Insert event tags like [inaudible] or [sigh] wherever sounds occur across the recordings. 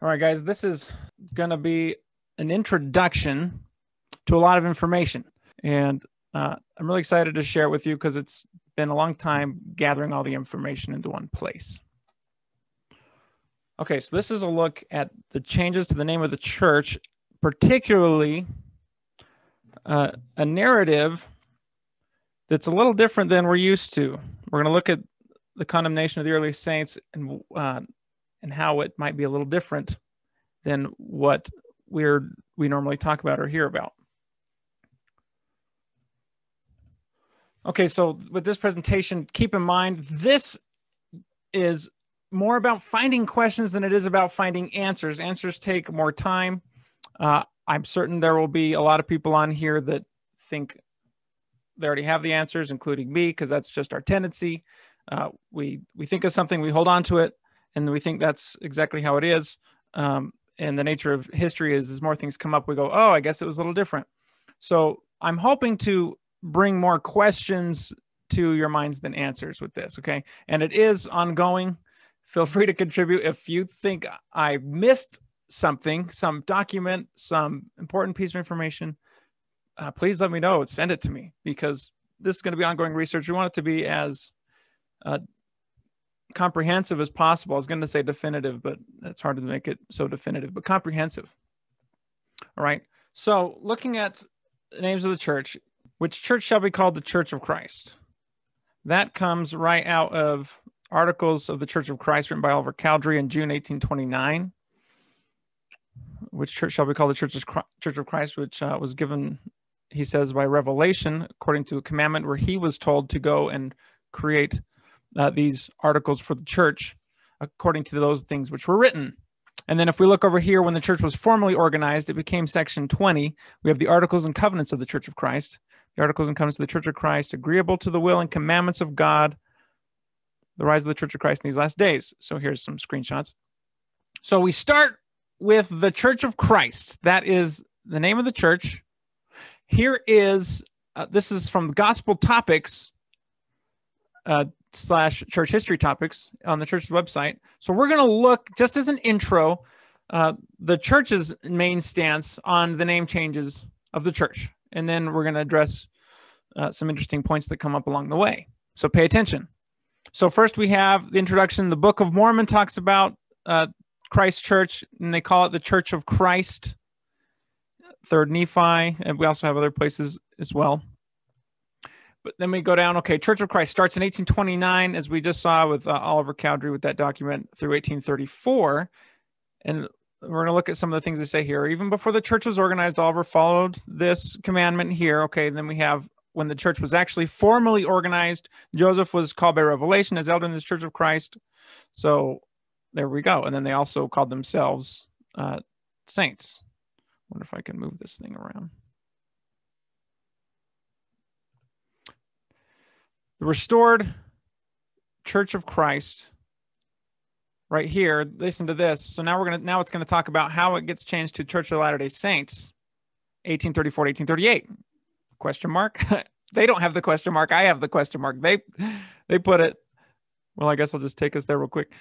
All right, guys, this is going to be an introduction to a lot of information. And uh, I'm really excited to share it with you because it's been a long time gathering all the information into one place. Okay, so this is a look at the changes to the name of the church, particularly uh, a narrative that's a little different than we're used to. We're going to look at the condemnation of the early saints and uh, and how it might be a little different than what we're we normally talk about or hear about. Okay, so with this presentation, keep in mind this is more about finding questions than it is about finding answers. Answers take more time. Uh, I'm certain there will be a lot of people on here that think they already have the answers, including me, because that's just our tendency. Uh, we we think of something, we hold on to it, and we think that's exactly how it is. Um, and the nature of history is, as more things come up, we go, oh, I guess it was a little different. So I'm hoping to bring more questions to your minds than answers with this. Okay, and it is ongoing. Feel free to contribute if you think I missed something, some document, some important piece of information. Uh, please let me know. Send it to me because this is going to be ongoing research. We want it to be as uh, comprehensive as possible. I was going to say definitive, but it's hard to make it so definitive, but comprehensive. All right. So, looking at the names of the church, which church shall be called the Church of Christ? That comes right out of articles of the Church of Christ written by Oliver Cowdery in June 1829. Which church shall be called the Church of Christ, which uh, was given, he says, by revelation, according to a commandment where he was told to go and create uh, these articles for the church according to those things which were written. And then if we look over here, when the church was formally organized, it became section 20. We have the Articles and Covenants of the Church of Christ. The Articles and Covenants of the Church of Christ, agreeable to the will and commandments of God, the rise of the Church of Christ in these last days. So here's some screenshots. So we start with the Church of Christ. That is the name of the church. Here is, uh, this is from Gospel Topics, uh, slash church history topics on the church's website. So we're going to look just as an intro, uh, the church's main stance on the name changes of the church. And then we're going to address uh, some interesting points that come up along the way. So pay attention. So first we have the introduction. The Book of Mormon talks about uh, Christ Church, and they call it the Church of Christ. Third Nephi, and we also have other places as well. But then we go down. Okay, Church of Christ starts in 1829, as we just saw with uh, Oliver Cowdery with that document through 1834, and we're going to look at some of the things they say here. Even before the church was organized, Oliver followed this commandment here. Okay, then we have when the church was actually formally organized, Joseph was called by revelation as elder in the Church of Christ. So there we go. And then they also called themselves uh, saints. wonder if I can move this thing around. The restored Church of Christ right here. Listen to this. So now we're going to now it's going to talk about how it gets changed to Church of Latter-day Saints 1834 to 1838. Question mark. [laughs] they don't have the question mark. I have the question mark. They they put it well, I guess I'll just take us there real quick.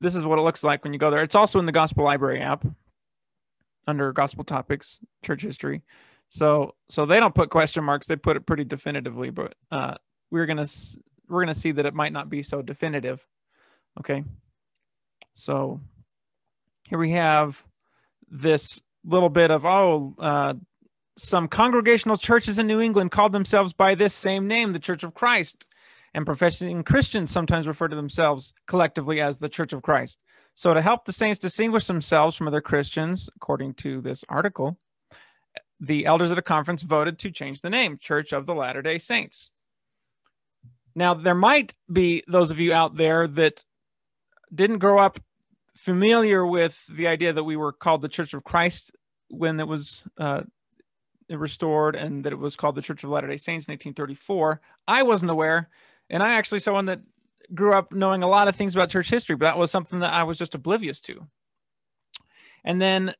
This is what it looks like when you go there. It's also in the Gospel Library app under Gospel Topics, Church History. So so they don't put question marks. They put it pretty definitively, but uh, we're gonna we're gonna see that it might not be so definitive. Okay, so here we have this little bit of oh uh, some congregational churches in New England called themselves by this same name, the Church of Christ, and professing Christians sometimes refer to themselves collectively as the Church of Christ. So, to help the saints distinguish themselves from other Christians, according to this article, the elders at a conference voted to change the name Church of the Latter day Saints. Now, there might be those of you out there that didn't grow up familiar with the idea that we were called the Church of Christ when it was uh, restored and that it was called the Church of Latter day Saints in 1834. I wasn't aware. And I actually someone that grew up knowing a lot of things about church history, but that was something that I was just oblivious to. And then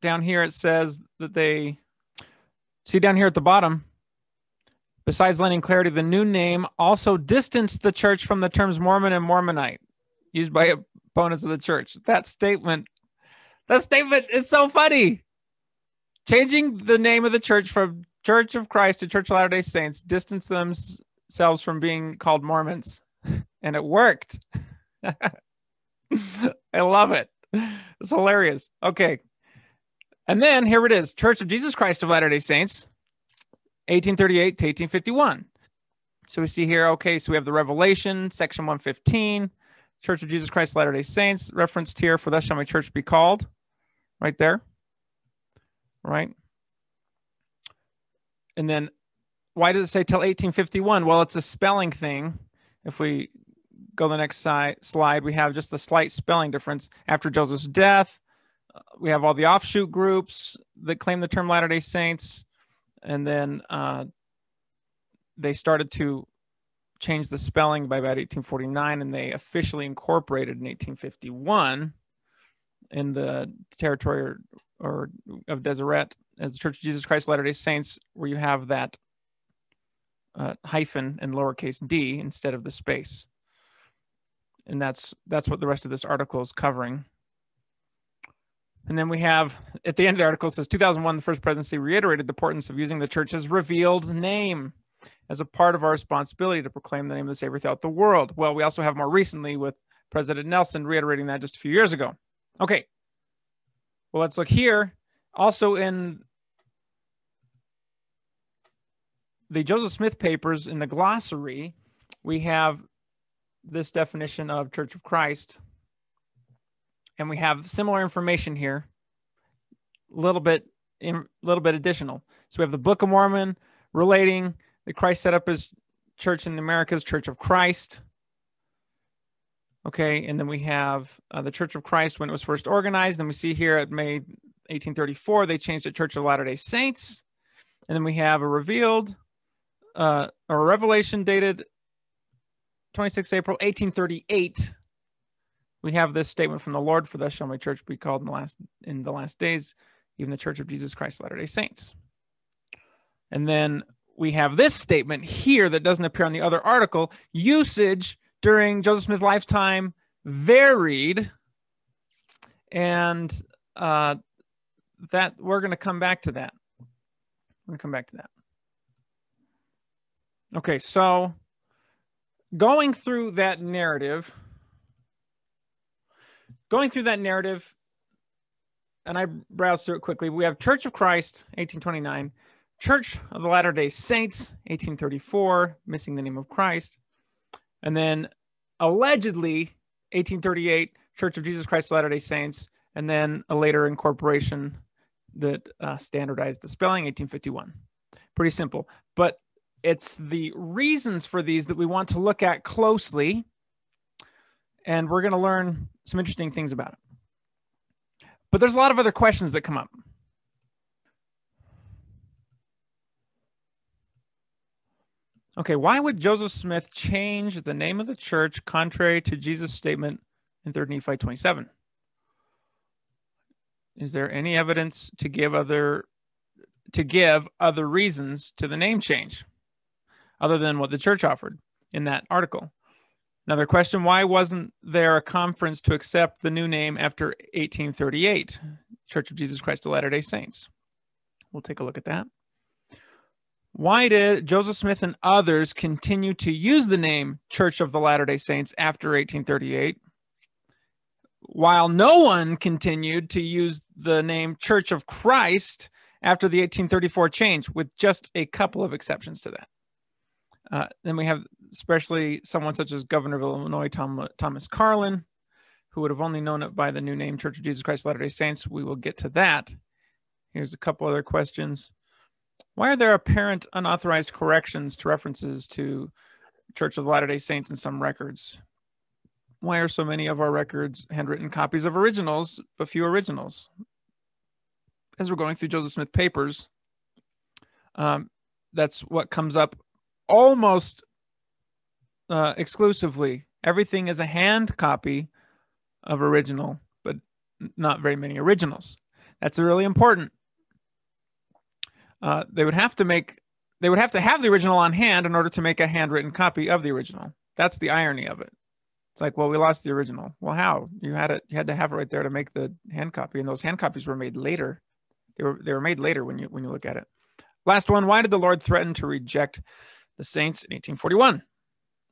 down here it says that they see down here at the bottom Besides lending clarity, the new name also distanced the church from the terms Mormon and Mormonite used by opponents of the church. That statement That statement is so funny. Changing the name of the church from Church of Christ to Church of Latter day Saints distance themselves from being called Mormons. [laughs] And it worked. [laughs] I love it. It's hilarious. Okay. And then here it is Church of Jesus Christ of Latter day Saints, 1838 to 1851. So we see here, okay, so we have the Revelation, section 115, Church of Jesus Christ Latter day Saints, referenced here, for thus shall my church be called, right there. Right. And then why does it say till 1851? Well, it's a spelling thing. If we go to the next si- slide, we have just a slight spelling difference. After Joseph's death, uh, we have all the offshoot groups that claim the term Latter day Saints. And then uh, they started to change the spelling by about 1849, and they officially incorporated in 1851 in the territory or, or of Deseret as the Church of Jesus Christ Latter day Saints, where you have that uh, hyphen and lowercase d instead of the space. And that's that's what the rest of this article is covering. And then we have at the end of the article says 2001, the first presidency reiterated the importance of using the church's revealed name as a part of our responsibility to proclaim the name of the Savior throughout the world. Well, we also have more recently with President Nelson reiterating that just a few years ago. Okay. Well, let's look here. Also in the Joseph Smith papers in the glossary, we have this definition of Church of Christ. And we have similar information here, a little bit in little bit additional. So we have the Book of Mormon relating that Christ set up his church in the Americas, Church of Christ. Okay, and then we have uh, the Church of Christ when it was first organized. Then we see here at May 1834, they changed it Church of Latter day Saints. And then we have a revealed uh, or a revelation dated 26 April 1838. We have this statement from the Lord, for thus shall my church be called in the last in the last days, even the Church of Jesus Christ Latter-day Saints. And then we have this statement here that doesn't appear on the other article. Usage during Joseph Smith's lifetime varied, and uh, that we're going to come back to that. We're going to come back to that. Okay, so going through that narrative, going through that narrative, and I browsed through it quickly. We have Church of Christ, 1829, Church of the Latter day Saints, 1834, missing the name of Christ, and then allegedly 1838, Church of Jesus Christ of Latter day Saints, and then a later incorporation that uh, standardized the spelling, 1851. Pretty simple. But it's the reasons for these that we want to look at closely. And we're going to learn some interesting things about it. But there's a lot of other questions that come up. Okay, why would Joseph Smith change the name of the church contrary to Jesus' statement in 3 Nephi 27? Is there any evidence to give other to give other reasons to the name change? other than what the church offered in that article. Another question why wasn't there a conference to accept the new name after 1838, Church of Jesus Christ of Latter day Saints? We'll take a look at that. Why did Joseph Smith and others continue to use the name Church of the Latter day Saints after 1838, while no one continued to use the name Church of Christ after the 1834 change, with just a couple of exceptions to that? Uh, then we have especially someone such as Governor of Illinois, Tom, Thomas Carlin, who would have only known it by the new name Church of Jesus Christ Latter day Saints. We will get to that. Here's a couple other questions. Why are there apparent unauthorized corrections to references to Church of Latter day Saints in some records? Why are so many of our records handwritten copies of originals, but few originals? As we're going through Joseph Smith papers, um, that's what comes up almost uh, exclusively. Everything is a hand copy of original, but not very many originals. That's really important. Uh, they would have to make they would have to have the original on hand in order to make a handwritten copy of the original. That's the irony of it. It's like, well, we lost the original. Well, how? You had it. You had to have it right there to make the hand copy, and those hand copies were made later. They were they were made later when you when you look at it. Last one. Why did the Lord threaten to reject the saints in 1841?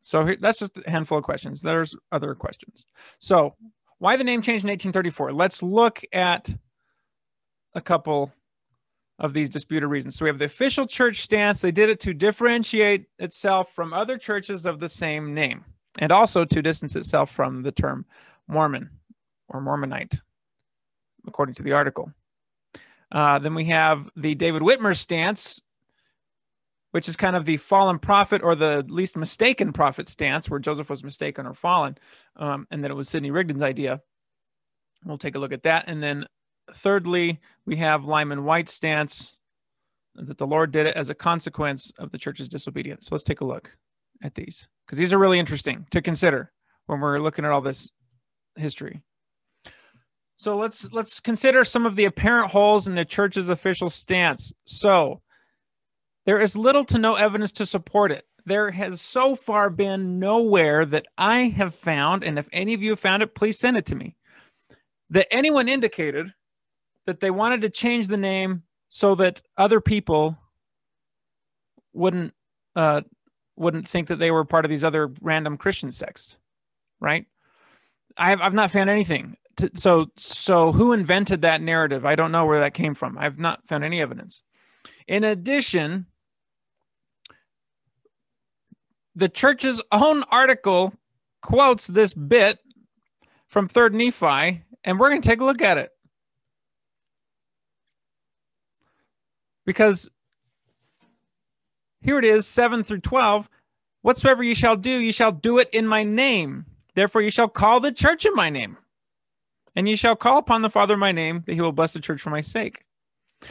So here, that's just a handful of questions. There's other questions. So why the name changed in 1834? Let's look at a couple of these disputed reasons. So we have the official church stance. They did it to differentiate itself from other churches of the same name and also to distance itself from the term Mormon or Mormonite, according to the article. Uh, then we have the David Whitmer stance, which is kind of the fallen prophet or the least mistaken prophet stance, where Joseph was mistaken or fallen, um, and then it was Sidney Rigdon's idea. We'll take a look at that. And then thirdly, we have Lyman Wight's stance that the Lord did it as a consequence of the church's disobedience. So let's take a look at these because these are really interesting to consider when we're looking at all this history. So let's let's consider some of the apparent holes in the church's official stance. So there is little to no evidence to support it. There has so far been nowhere that I have found, and if any of you have found it, please send it to me, that anyone indicated that they wanted to change the name so that other people wouldn't uh, wouldn't think that they were part of these other random Christian sects, right? I have I've not found anything. To, so so who invented that narrative? I don't know where that came from. I've not found any evidence. In addition, the church's own article quotes this bit from Third Nephi, and we're going to take a look at it. Because here it is, 7 through 12. Whatsoever you shall do, you shall do it in my name. Therefore, you shall call the church in my name. And you shall call upon the Father in my name, that he will bless the church for my sake.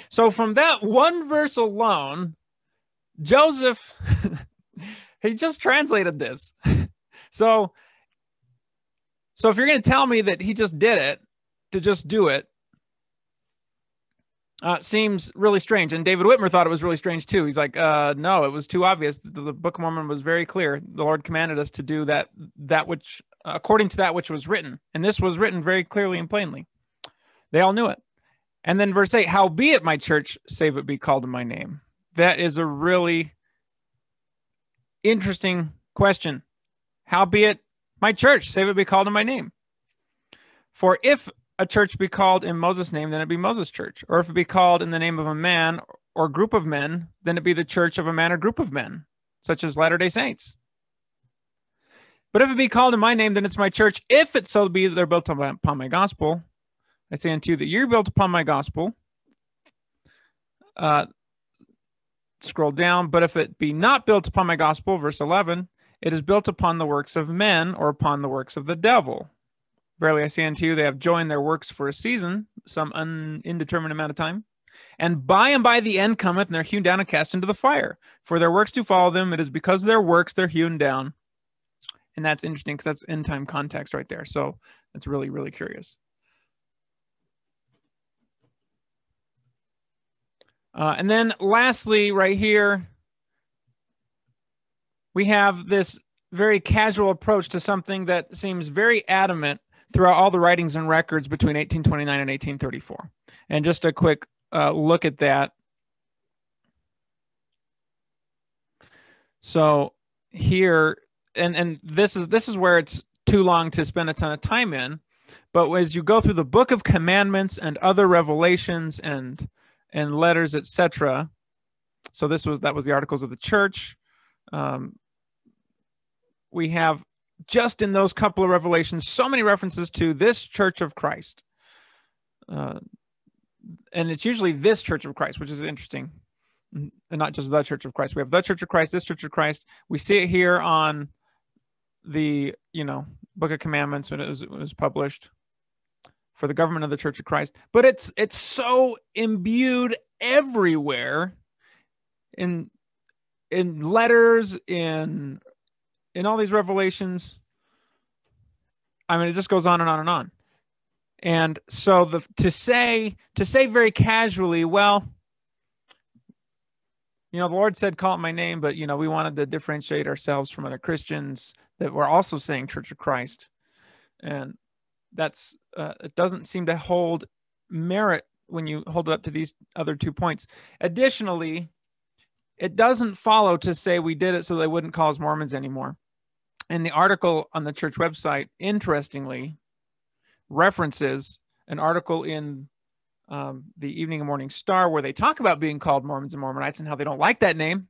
So, from that one verse alone, Joseph, [laughs] he just translated this. [laughs] so, so if you're going to tell me that he just did it to just do it, uh, seems really strange. And David Whitmer thought it was really strange too. He's like, uh, no, it was too obvious. The, the, Book of Mormon was very clear. The Lord commanded us to do that, that which, according to that which was written. And this was written very clearly and plainly. They all knew it. And then verse 8, how be it my church, save it be called in my name. That is a really interesting question. How be it my church, save it be called in my name. For if a church be called in Moses' name, then it be Moses' church. Or if it be called in the name of a man or group of men, then it be the church of a man or group of men, such as Latter day Saints. But if it be called in my name, then it's my church. If it so be that they're built upon my gospel, I say unto you that you're built upon my gospel. Uh, scroll down. But if it be not built upon my gospel, verse 11, it is built upon the works of men or upon the works of the devil. Verily I say unto you, they have joined their works for a season, some un- indeterminate amount of time. And by and by the end cometh, and they're hewn down and cast into the fire. For their works do follow them. It is because of their works they're hewn down. And that's interesting because that's end time context right there. So that's really, really curious. Uh, and then lastly, right here, we have this very casual approach to something that seems very adamant throughout all the writings and records between 1829 and 1834. And just a quick uh, look at that. So here, and and this is this is where it's too long to spend a ton of time in, but as you go through the book of commandments and other revelations and and letters, etc. So this was that was the articles of the church. Um, we have just in those couple of revelations, so many references to this church of Christ. Uh, and it's usually this church of Christ, which is interesting, and not just the church of Christ. We have the church of Christ, this church of Christ. We see it here on the, you know, Book of Commandments when it was, it was published for the government of the Church of Christ. But it's it's so imbued everywhere in in letters, in in all these revelations, I mean, it just goes on and on and on. And so the to say to say very casually, well, you know, the Lord said, call it my name, but, you know, we wanted to differentiate ourselves from other Christians that were also saying Church of Christ. And that's, uh, it doesn't seem to hold merit when you hold it up to these other two points. Additionally, it doesn't follow to say we did it so they wouldn't call us Mormons anymore. And the article on the church website, interestingly, references an article in um, the Evening and Morning Star where they talk about being called Mormons and Mormonites and how they don't like that name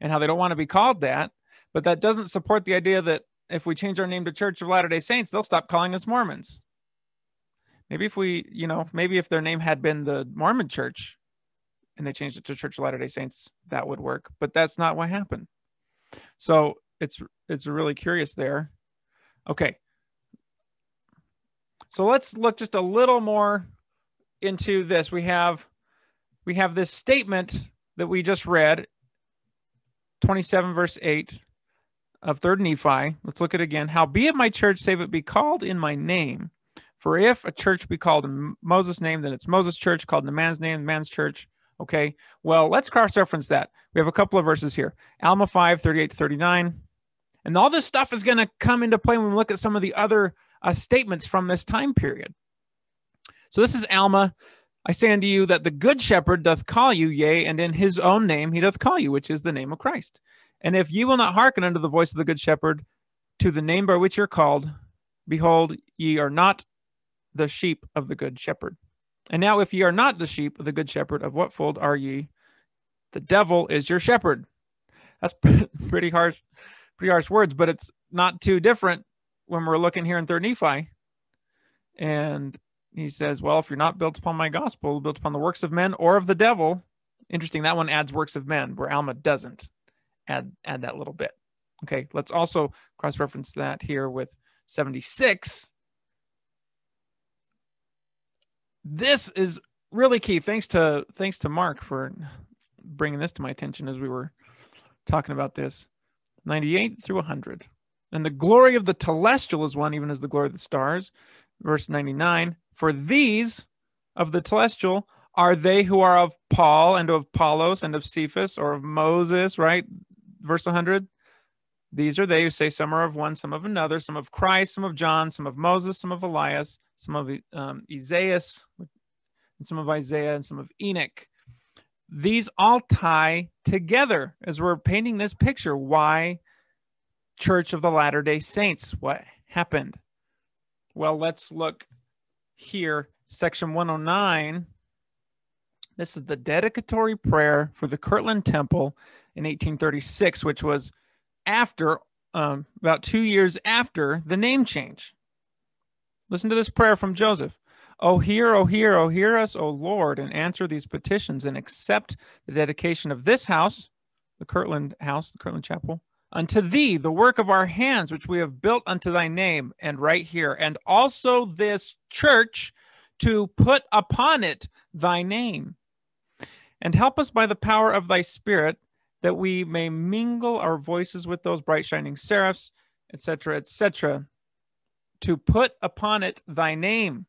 and how they don't want to be called that. But that doesn't support the idea that if we change our name to Church of Latter day Saints, they'll stop calling us Mormons. Maybe if we, you know, maybe if their name had been the Mormon Church and they changed it to Church of Latter day Saints, that would work. But that's not what happened. So it's it's really curious there. Okay. So let's look just a little more into this. We have we have this statement that we just read 27 verse 8 of third Nephi. Let's look at it again. How be it my church, save it be called in my name. For if a church be called in Moses' name, then it's Moses' church, called in the man's name, the man's church. Okay. Well, let's cross reference that. We have a couple of verses here. Alma 5, 38 to 39. And all this stuff is going to come into play when we look at some of the other uh, statements from this time period. So this is Alma. I say unto you that the good shepherd doth call you, yea, and in his own name he doth call you, which is the name of Christ. And if ye will not hearken unto the voice of the good shepherd, to the name by which you're called, behold, ye are not the sheep of the good shepherd. And now, if ye are not the sheep of the good shepherd, of what fold are ye? The devil is your shepherd. That's [laughs] pretty harsh, pretty harsh words, but it's not too different when we're looking here in Third Nephi. And he says, Well, if you're not built upon my gospel, built upon the works of men or of the devil, interesting, that one adds works of men, where Alma doesn't add add that little bit. Okay, let's also cross-reference that here with 76. This is really key. Thanks to thanks to Mark for bringing this to my attention as we were talking about this. 98 through 100. And the glory of the telestial is one, even as the glory of the stars. Verse 99 For these of the telestial are they who are of Paul and of Apollos and of Cephas or of Moses, right? Verse 100. These are they who say some are of one, some of another, some of Christ, some of John, some of Moses, some of Elias, some of um, Isaiah, and some of Isaiah, and some of Enoch. These all tie together as we're painting this picture. Why Church of the Latter day Saints? What happened? Well, let's look here, section 109. This is the dedicatory prayer for the Kirtland Temple in 1836, which was after, um, about two years after the name change. Listen to this prayer from Joseph. Oh, hear, oh, hear, oh, hear us, O Lord, and answer these petitions and accept the dedication of this house, the Kirtland house, the Kirtland Chapel, unto thee, the work of our hands, which we have built unto thy name, and right here, and also this church to put upon it thy name. And help us by the power of thy spirit that we may mingle our voices with those bright shining seraphs, etc., etc., to put upon it thy name.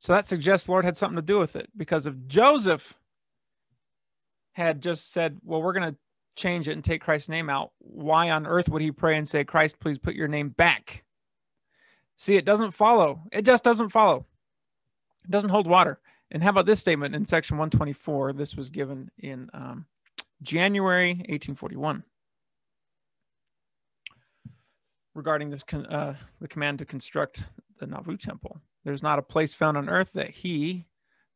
So that suggests Lord had something to do with it because if Joseph had just said, Well, we're going to change it and take Christ's name out, why on earth would he pray and say, Christ, please put your name back? See, it doesn't follow. It just doesn't follow. It doesn't hold water. And how about this statement in section 124? This was given in um, January 1841 regarding this uh, the command to construct the Nauvoo temple. There's not a place found on earth that he,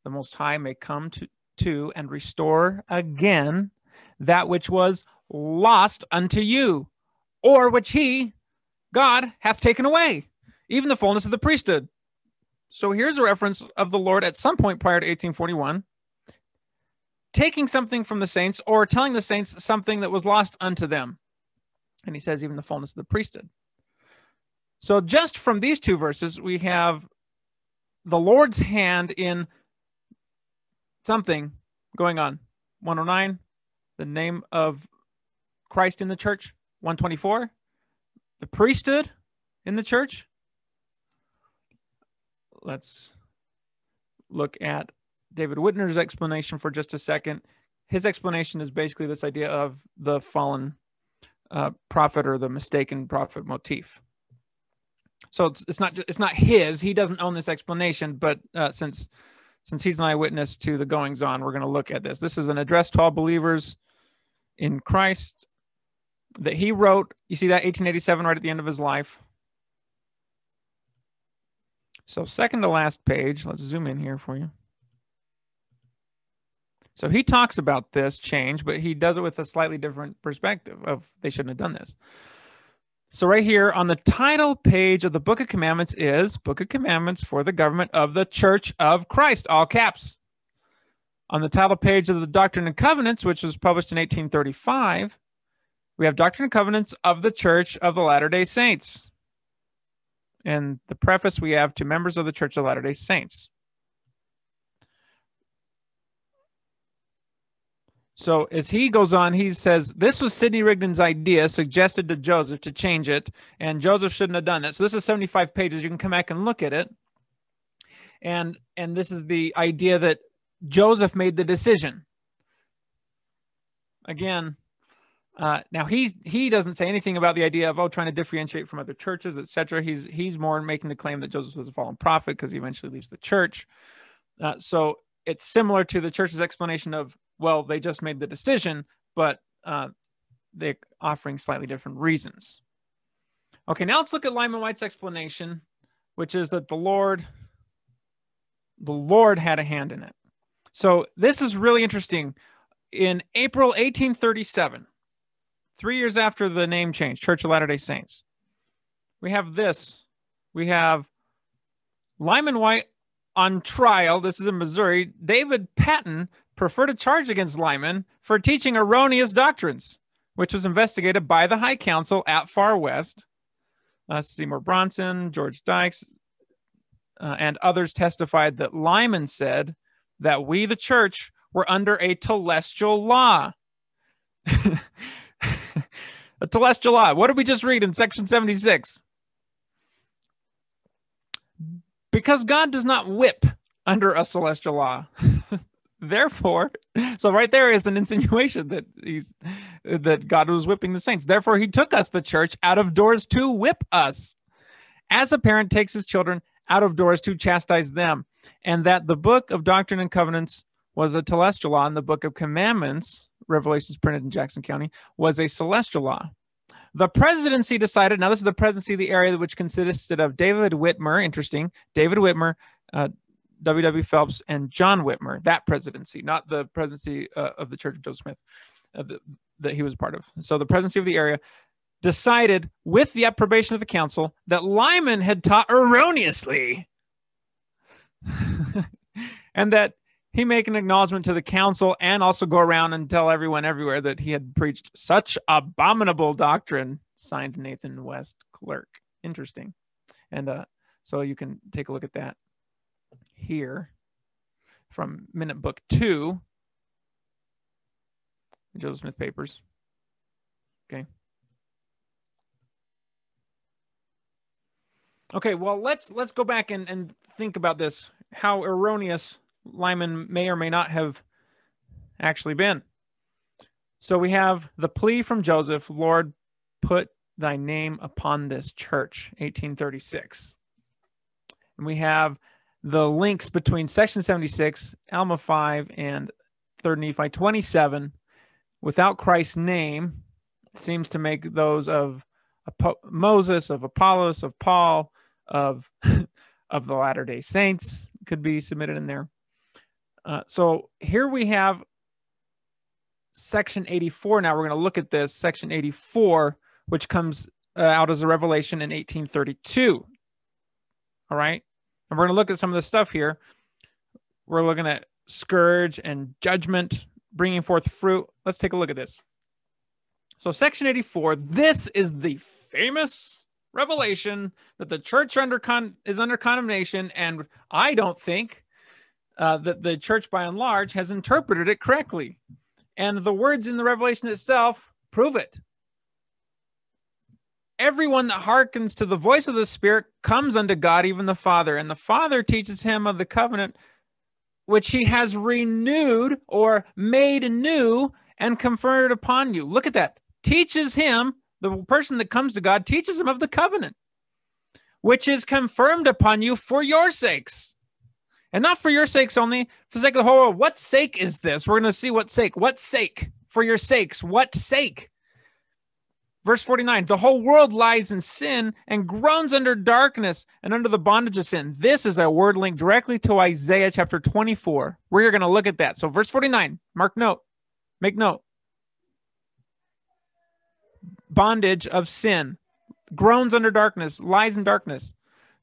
the Most High, may come to, to and restore again that which was lost unto you, or which he, God, hath taken away, even the fullness of the priesthood. So here's a reference of the Lord at some point prior to 1841, taking something from the saints or telling the saints something that was lost unto them. And he says, even the fullness of the priesthood. So just from these two verses, we have the Lord's hand in something going on. 109, the name of Christ in the church. 124, the priesthood in the church. Let's look at David Whitmer's explanation for just a second. His explanation is basically this idea of the fallen uh, prophet or the mistaken prophet motif. So it's, it's not it's not his. He doesn't own this explanation, but uh, since since he's an eyewitness to the goings on, we're going to look at this. This is an address to all believers in Christ that he wrote. You see that 1887 right at the end of his life. So second to last page, let's zoom in here for you. So he talks about this change, but he does it with a slightly different perspective of they shouldn't have done this. So right here on the title page of the Book of Commandments is Book of Commandments for the Government of the Church of Christ, all caps. On the title page of the Doctrine and Covenants, which was published in 1835, we have Doctrine and Covenants of the Church of the Latter-day Saints. And the preface we have to members of the Church of Latter-day Saints. So as he goes on, he says this was Sidney Rigdon's idea, suggested to Joseph to change it, and Joseph shouldn't have done it. So this is 75 pages. You can come back and look at it. And and this is the idea that Joseph made the decision. Again, uh, now he's he doesn't say anything about the idea of oh trying to differentiate from other churches, etc. He's he's more making the claim that Joseph was a fallen prophet because he eventually leaves the church. Uh, so it's similar to the church's explanation of well, they just made the decision, but uh, they're offering slightly different reasons. Okay, now let's look at Lyman Wight's explanation, which is that the Lord, the Lord had a hand in it. So this is really interesting. In April 1837, three years after the name change, Church of Latter-day Saints, we have this. We have Lyman Wight on trial. This is in Missouri. David Patten preferred a charge against Lyman for teaching erroneous doctrines, which was investigated by the High Council at Far West. Uh, Seymour Brunson, George Dykes, uh, and others testified that Lyman said that we, the church, were under a telestial law. [laughs] a telestial law. What did we just read in section 76? Because God does not whip under a celestial law. [laughs] Therefore, so right there is an insinuation that he's that God was whipping the saints. Therefore, he took us, the church, out of doors to whip us, as a parent takes his children out of doors to chastise them, and that the book of Doctrine and Covenants was a telestial law, and the book of Commandments, Revelations printed in Jackson County, was a celestial law. The presidency decided. Now, this is the presidency of the area which consisted of David Whitmer. Interesting, David Whitmer, uh, W.W. Phelps and John Whitmer, that presidency, not the presidency uh, of the Church of Joseph Smith uh, the, that he was part of. So the presidency of the area decided, with the approbation of the council, that Lyman had taught erroneously, [laughs] and that he make an acknowledgement to the council and also go around and tell everyone everywhere that he had preached such abominable doctrine. Signed Nathan West, clerk. Interesting, and uh, so you can take a look at that here from minute book two, Joseph Smith papers. Okay. Okay, well let's let's go back and, and think about this, how erroneous Lyman may or may not have actually been. So we have the plea from Joseph, Lord, put thy name upon this church, 1836. And we have the links between section 76, Alma 5, and 3rd Nephi 27 without Christ's name seems to make those of Moses, of Apollos, of Paul, of [laughs] of the Latter Day Saints could be submitted in there. Uh, so here we have section 84. Now we're going to look at this section 84, which comes uh, out as a revelation in 1832. All right. And we're going to look at some of the stuff here. We're looking at scourge and judgment, bringing forth fruit. Let's take a look at this. So, section 84, this is the famous revelation that the church under con- is under condemnation. And I don't think uh, that the church by and large has interpreted it correctly. And the words in the revelation itself prove it everyone that hearkens to the voice of the Spirit comes unto God, even the Father. And the Father teaches him of the covenant which he has renewed or made new and conferred upon you. Look at that. Teaches him, the person that comes to God, teaches him of the covenant, which is confirmed upon you for your sakes. And not for your sakes only, for the sake of the whole world. What sake is this? We're going to see what sake. What sake? For your sakes. What sake? Verse 49 The whole world lies in sin and groans under darkness and under the bondage of sin. This is a word linked directly to Isaiah chapter 24. We're going to look at that. So, verse 49, mark note, make note. Bondage of sin, groans under darkness, lies in darkness.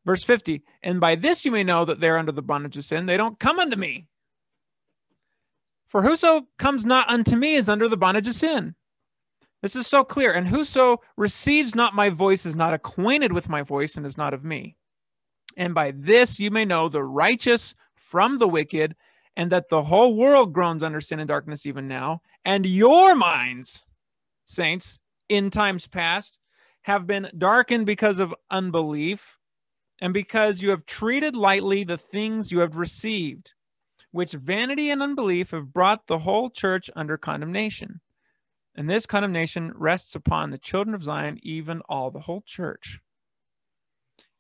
Verse 50, and by this you may know that they're under the bondage of sin. They don't come unto me. For whoso comes not unto me is under the bondage of sin. This is so clear. And whoso receives not my voice is not acquainted with my voice and is not of me. And by this you may know the righteous from the wicked, and that the whole world groans under sin and darkness even now. And your minds, saints, in times past, have been darkened because of unbelief, and because you have treated lightly the things you have received, which vanity and unbelief have brought the whole church under condemnation. And this condemnation rests upon the children of Zion, even all the whole church.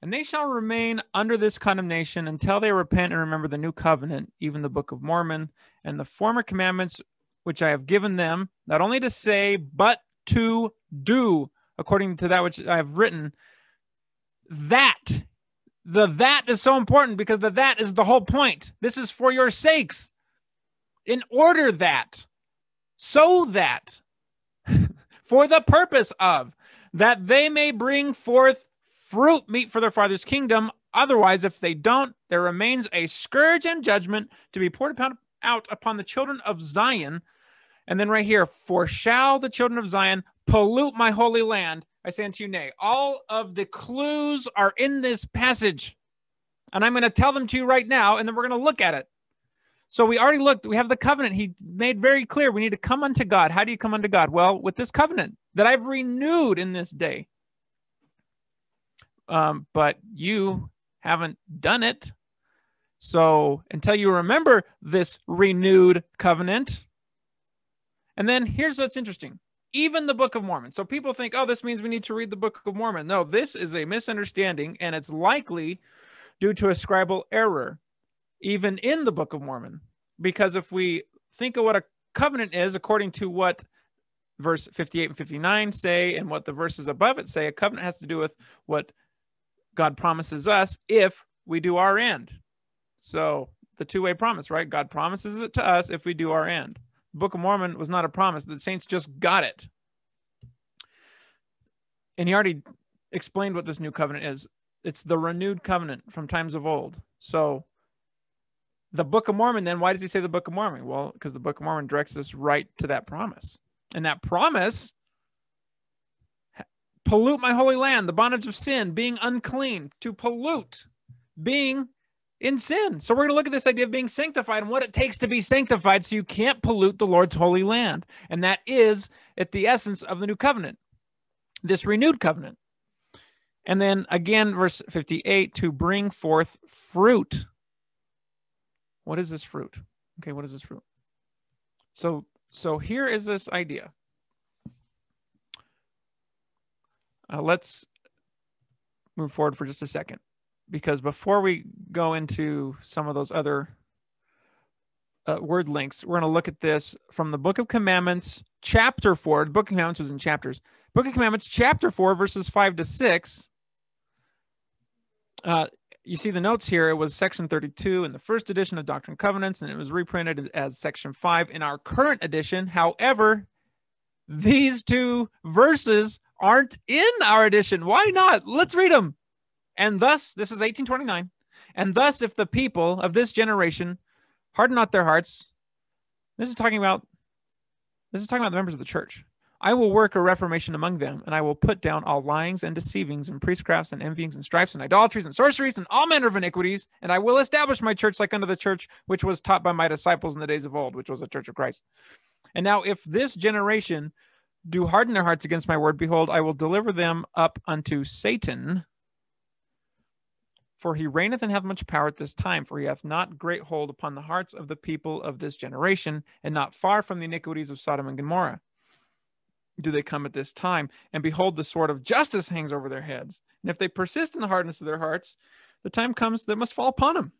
And they shall remain under this condemnation until they repent and remember the new covenant, even the book of Mormon, and the former commandments which I have given them, not only to say, but to do according to that which I have written. That, the that is so important because the that is the whole point. This is for your sakes. In order that, so that [laughs] for the purpose of that they may bring forth fruit meet for their father's kingdom. Otherwise, if they don't, there remains a scourge and judgment to be poured out upon the children of Zion. And then right here, for shall the children of Zion pollute my holy land? I say unto you, nay. All of the clues are in this passage. And I'm going to tell them to you right now, and then we're going to look at it. So we already looked, we have the covenant. He made very clear we need to come unto God. How do you come unto God? Well, with this covenant that I've renewed in this day. Um, but you haven't done it. So until you remember this renewed covenant, and then here's what's interesting even the Book of Mormon. So people think, oh, this means we need to read the Book of Mormon. No, this is a misunderstanding, and it's likely due to a scribal error even in the Book of Mormon. Because if we think of what a covenant is, according to what verse 58 and 59 say, and what the verses above it say, a covenant has to do with what God promises us if we do our end. So the two way promise, right? God promises it to us if we do our end. Book of Mormon was not a promise, the saints just got it. And he already explained what this new covenant is it's the renewed covenant from times of old. So the Book of Mormon, then why does he say the Book of Mormon? Well, because the Book of Mormon directs us right to that promise. And that promise pollute my holy land, the bondage of sin, being unclean, to pollute, being in sin. So we're going to look at this idea of being sanctified and what it takes to be sanctified so you can't pollute the Lord's holy land. And that is at the essence of the new covenant, this renewed covenant. And then again, verse 58 to bring forth fruit what is this fruit? Okay, what is this fruit? So so here is this idea. Uh, let's move forward for just a second because before we go into some of those other uh, word links, we're going to look at this from the Book of Commandments, chapter 4. The Book of Commandments was in chapters. Book of Commandments, chapter 4, verses 5 to 6. Uh, you see the notes here. It was section 32 in the first edition of Doctrine and Covenants, and it was reprinted as section 5 in our current edition. However, these two verses aren't in our edition. Why not? Let's read them. And thus, this is 1829. And thus, if the people of this generation harden not their hearts, this is talking about this is talking about the members of the church. I will work a reformation among them, and I will put down all lyings and deceivings and priestcrafts and envyings and strifes and idolatries and sorceries and all manner of iniquities, and I will establish my church like unto the church which was taught by my disciples in the days of old, which was the church of Christ. And now, if this generation do harden their hearts against my word, behold, I will deliver them up unto Satan For he reigneth and hath much power at this time, for he hath not great hold upon the hearts of the people of this generation, and not far from the iniquities of Sodom and Gomorrah do they come at this time. And behold, the sword of justice hangs over their heads. And if they persist in the hardness of their hearts, the time comes that must fall upon them.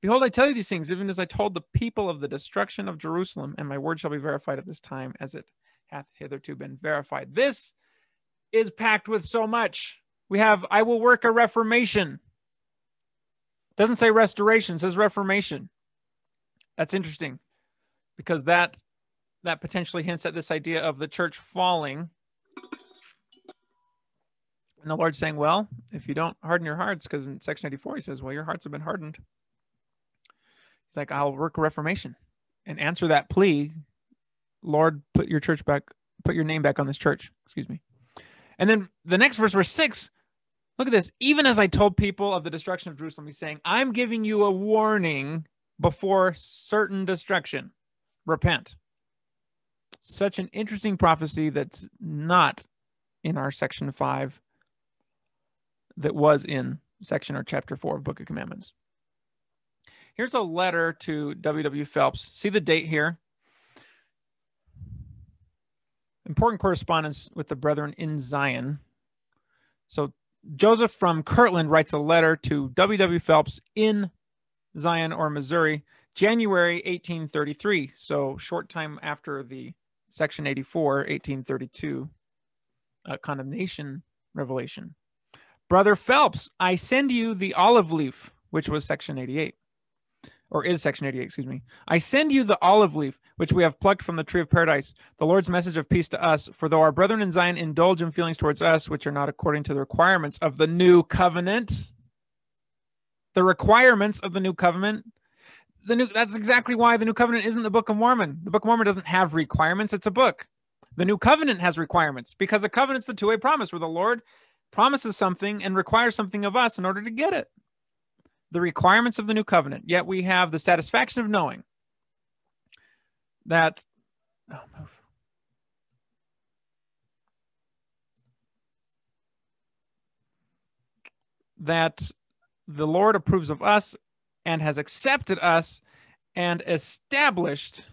Behold, I tell you these things, even as I told the people of the destruction of Jerusalem, and my word shall be verified at this time as it hath hitherto been verified. This is packed with so much. We have, I will work a reformation. Doesn't say restoration, says reformation. That's interesting because that that potentially hints at this idea of the church falling. And the Lord saying, Well, if you don't harden your hearts, because in section 84 he says, Well, your hearts have been hardened. He's like, I'll work a reformation and answer that plea. Lord, put your church back, put your name back on this church. Excuse me. And then the next verse, verse six, look at this. Even as I told people of the destruction of Jerusalem, he's saying, I'm giving you a warning before certain destruction. Repent. Such an interesting prophecy that's not in our section five, that was in section or chapter four of Book of Commandments. Here's a letter to W.W. Phelps. See the date here. Important correspondence with the brethren in Zion. So Joseph from Kirtland writes a letter to W.W. Phelps in Zion or Missouri, January 1833. So short time after the Section 84, 1832 uh, condemnation revelation. Brother Phelps, I send you the olive leaf, which was Section 88 or is section 88, excuse me. I send you the olive leaf, which we have plucked from the tree of paradise, the Lord's message of peace to us. For though our brethren in Zion indulge in feelings towards us, which are not according to the requirements of the new covenant, the requirements of the new covenant, the new that's exactly why the new covenant isn't the Book of Mormon. The Book of Mormon doesn't have requirements, it's a book. The new covenant has requirements because a covenant's the two-way promise where the Lord promises something and requires something of us in order to get it the requirements of the new covenant, yet we have the satisfaction of knowing that oh, that the Lord approves of us and has accepted us and established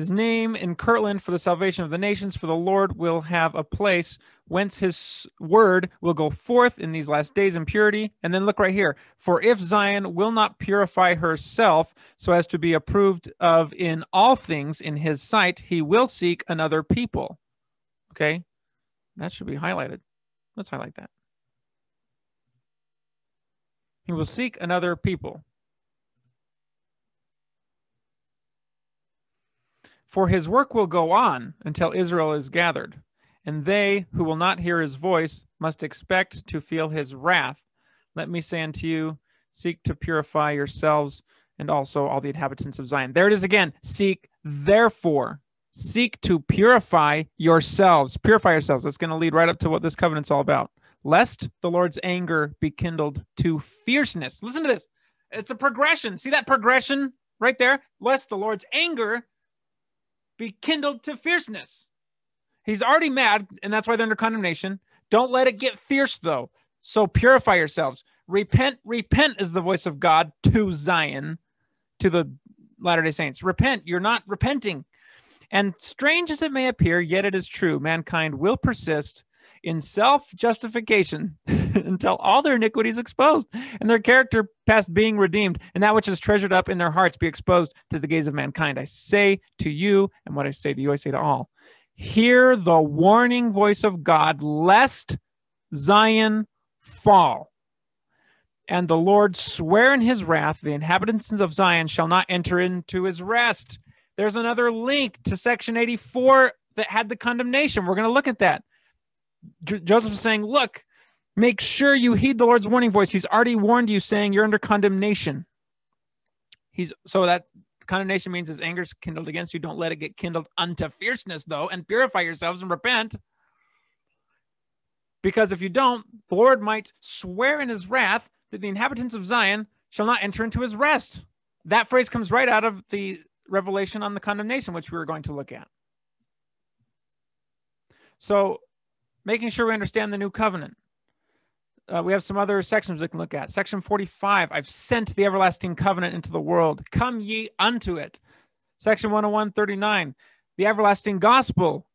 his name in Kirtland for the salvation of the nations, for the Lord will have a place whence his word will go forth in these last days in purity. And then look right here. For if Zion will not purify herself so as to be approved of in all things in his sight, he will seek another people. Okay. That should be highlighted. Let's highlight that. He will seek another people. For his work will go on until Israel is gathered, and they who will not hear his voice must expect to feel his wrath. Let me say unto you, seek to purify yourselves and also all the inhabitants of Zion. There it is again. Seek, therefore, seek to purify yourselves. Purify yourselves. That's going to lead right up to what this covenant's all about. Lest the Lord's anger be kindled to fierceness. Listen to this. It's a progression. See that progression right there? Lest the Lord's anger be kindled to fierceness. He's already mad, and that's why they're under condemnation. Don't let it get fierce, though. So purify yourselves. Repent, repent is the voice of God to Zion, to the Latter day Saints. Repent. You're not repenting. And strange as it may appear, yet it is true. Mankind will persist in self justification [laughs] until all their iniquities exposed and their character past being redeemed and that which is treasured up in their hearts be exposed to the gaze of mankind. I say to you, and what I say to you, I say to all hear the warning voice of God, lest Zion fall. And the Lord swear in his wrath, the inhabitants of Zion shall not enter into his rest. There's another link to section 84 that had the condemnation. We're going to look at that. Joseph is saying, Look, make sure you heed the Lord's warning voice. He's already warned you, saying you're under condemnation. He's so that condemnation means his anger is kindled against you. Don't let it get kindled unto fierceness, though, and purify yourselves and repent. Because if you don't, the Lord might swear in his wrath that the inhabitants of Zion shall not enter into his rest. That phrase comes right out of the revelation on the condemnation, which we were going to look at. So making sure we understand the new covenant. uh, we have some other sections we can look at. Section 45 I've sent the everlasting covenant into the world. Come ye unto it. Section 101 39 the everlasting gospel,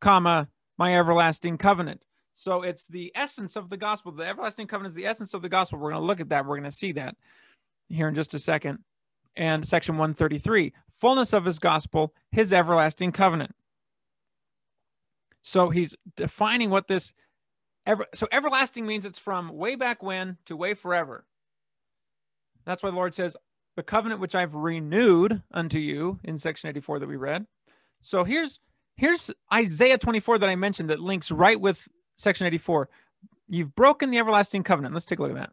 comma, my everlasting covenant. So it's the essence of the gospel. The everlasting covenant is the essence of the gospel. We're going to look at that. We're going to see that here in just a second. And section 133 fullness of his gospel, his everlasting covenant. So he's defining what this ever so everlasting means it's from way back when to way forever. That's why the Lord says, the covenant which I've renewed unto you in section 84 that we read. So here's here's Isaiah 24 that I mentioned that links right with section 84. You've broken the everlasting covenant. Let's take a look at that.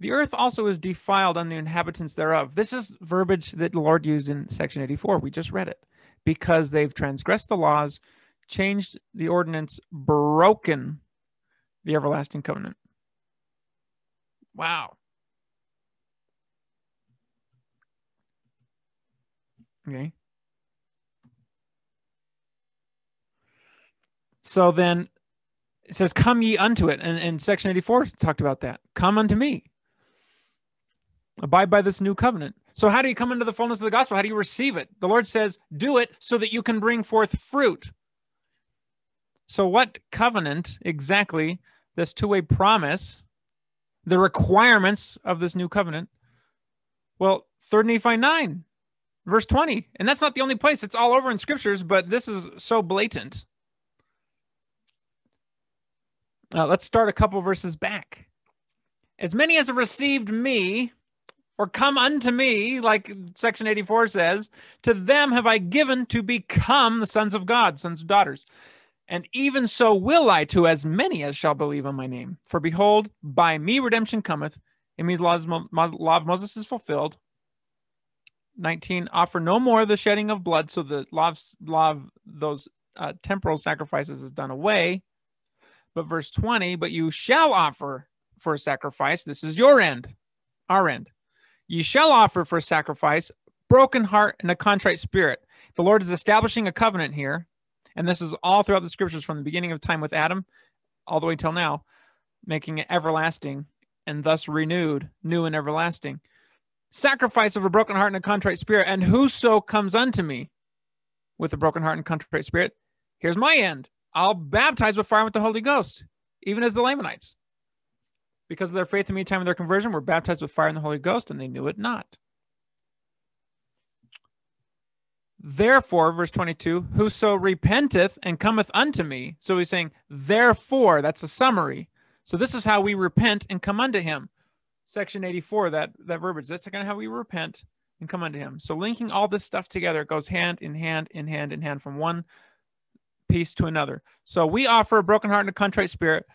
The earth also is defiled on the inhabitants thereof. This is verbiage that the Lord used in section 84. We just read it. Because they've transgressed the laws, changed the ordinance, broken the everlasting covenant. Wow. Okay. So then it says, Come ye unto it. And, and section 84 talked about that. Come unto me. Abide by this new covenant. So, how do you come into the fullness of the gospel? How do you receive it? The Lord says, Do it so that you can bring forth fruit. So, what covenant exactly, this two way promise, the requirements of this new covenant? Well, 3rd Nephi 9, verse 20. And that's not the only place, it's all over in scriptures, but this is so blatant. Uh, let's start a couple verses back. As many as have received me, or come unto me, like section 84 says, to them have I given to become the sons of God, sons of daughters. And even so will I to as many as shall believe on my name. For behold, by me redemption cometh. It means law of Moses is fulfilled. 19, offer no more the shedding of blood. So the law of, law of those uh, temporal sacrifices is done away. But verse 20, but you shall offer for a sacrifice. This is your end, our end. You shall offer for a sacrifice, broken heart and a contrite spirit. The Lord is establishing a covenant here. And this is all throughout the scriptures from the beginning of time with Adam all the way till now, making it everlasting and thus renewed, new and everlasting. Sacrifice of a broken heart and a contrite spirit. And whoso comes unto me with a broken heart and contrite spirit, here's my end. I'll baptize with fire with the Holy Ghost, even as the Lamanites because of their faith in me, time of their conversion, were baptized with fire and the Holy Ghost, and they knew it not. Therefore, verse 22, whoso repenteth and cometh unto me. So he's saying, therefore, that's a summary. So this is how we repent and come unto him. Section 84, that, that verbiage, that's kind of how we repent and come unto him. So linking all this stuff together, it goes hand in hand, in hand, in hand from one piece to another. So we offer a broken heart and a contrite spirit.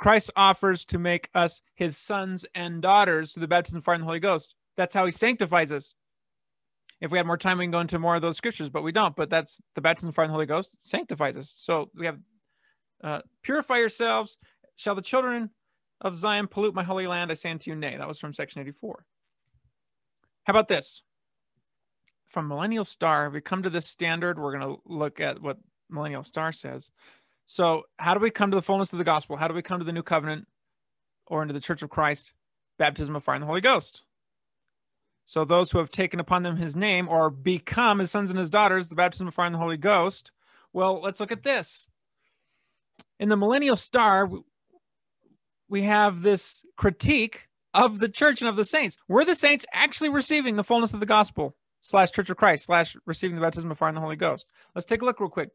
Christ offers to make us his sons and daughters through the baptism of fire and the Holy Ghost. That's how he sanctifies us. If we had more time, we can go into more of those scriptures, but we don't. But that's the baptism of fire and the Holy Ghost sanctifies us. So we have uh, purify yourselves. Shall the children of Zion pollute my holy land? I say unto you, nay. That was from section 84. How about this? From Millennial Star, we come to this standard, we're going to look at what Millennial Star says. So, how do we come to the fullness of the gospel? How do we come to the new covenant or into the church of Christ? Baptism of fire and the Holy Ghost. So, those who have taken upon them his name or become his sons and his daughters, the baptism of fire and the Holy Ghost. Well, let's look at this. In the Millennial Star, we have this critique of the church and of the saints. Were the saints actually receiving the fullness of the gospel slash church of Christ slash receiving the baptism of fire and the Holy Ghost? Let's take a look real quick.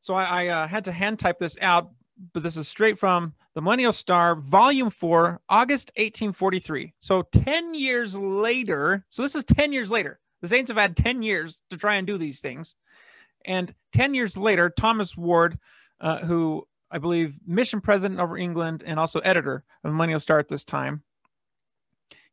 So I, I uh, had to hand type this out, but this is straight from the Millennial Star, Volume 4, August 1843. So 10 years later, so this is 10 years later. The Saints have had 10 years to try and do these things. And 10 years later, Thomas Ward, uh, who I believe mission president over England and also editor of the Millennial Star at this time,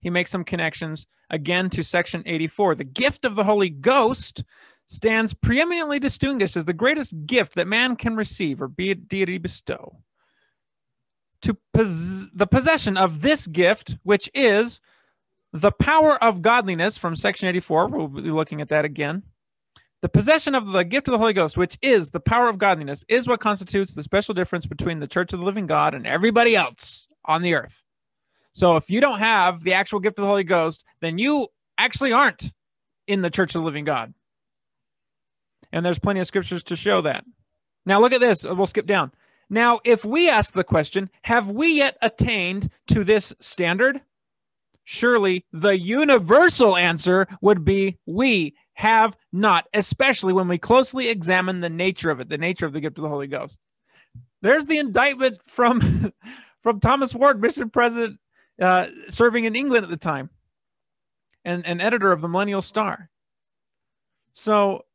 he makes some connections again to section 84. The gift of the Holy Ghost stands preeminently distinguished as the greatest gift that man can receive or be it deity bestow. To pos- the possession of this gift, which is the power of godliness from section 84, we'll be looking at that again, The possession of the gift of the Holy Ghost, which is the power of godliness, is what constitutes the special difference between the church of the living God and everybody else on the earth. So if you don't have the actual gift of the Holy Ghost, then you actually aren't in the church of the living God. And there's plenty of scriptures to show that. Now look at this. We'll skip down. Now, if we ask the question, have we yet attained to this standard? Surely the universal answer would be we have not, especially when we closely examine the nature of it, the nature of the gift of the Holy Ghost. There's the indictment from [laughs] from Thomas Ward, mission president, uh, serving in England at the time, and an editor of the Millennial Star. So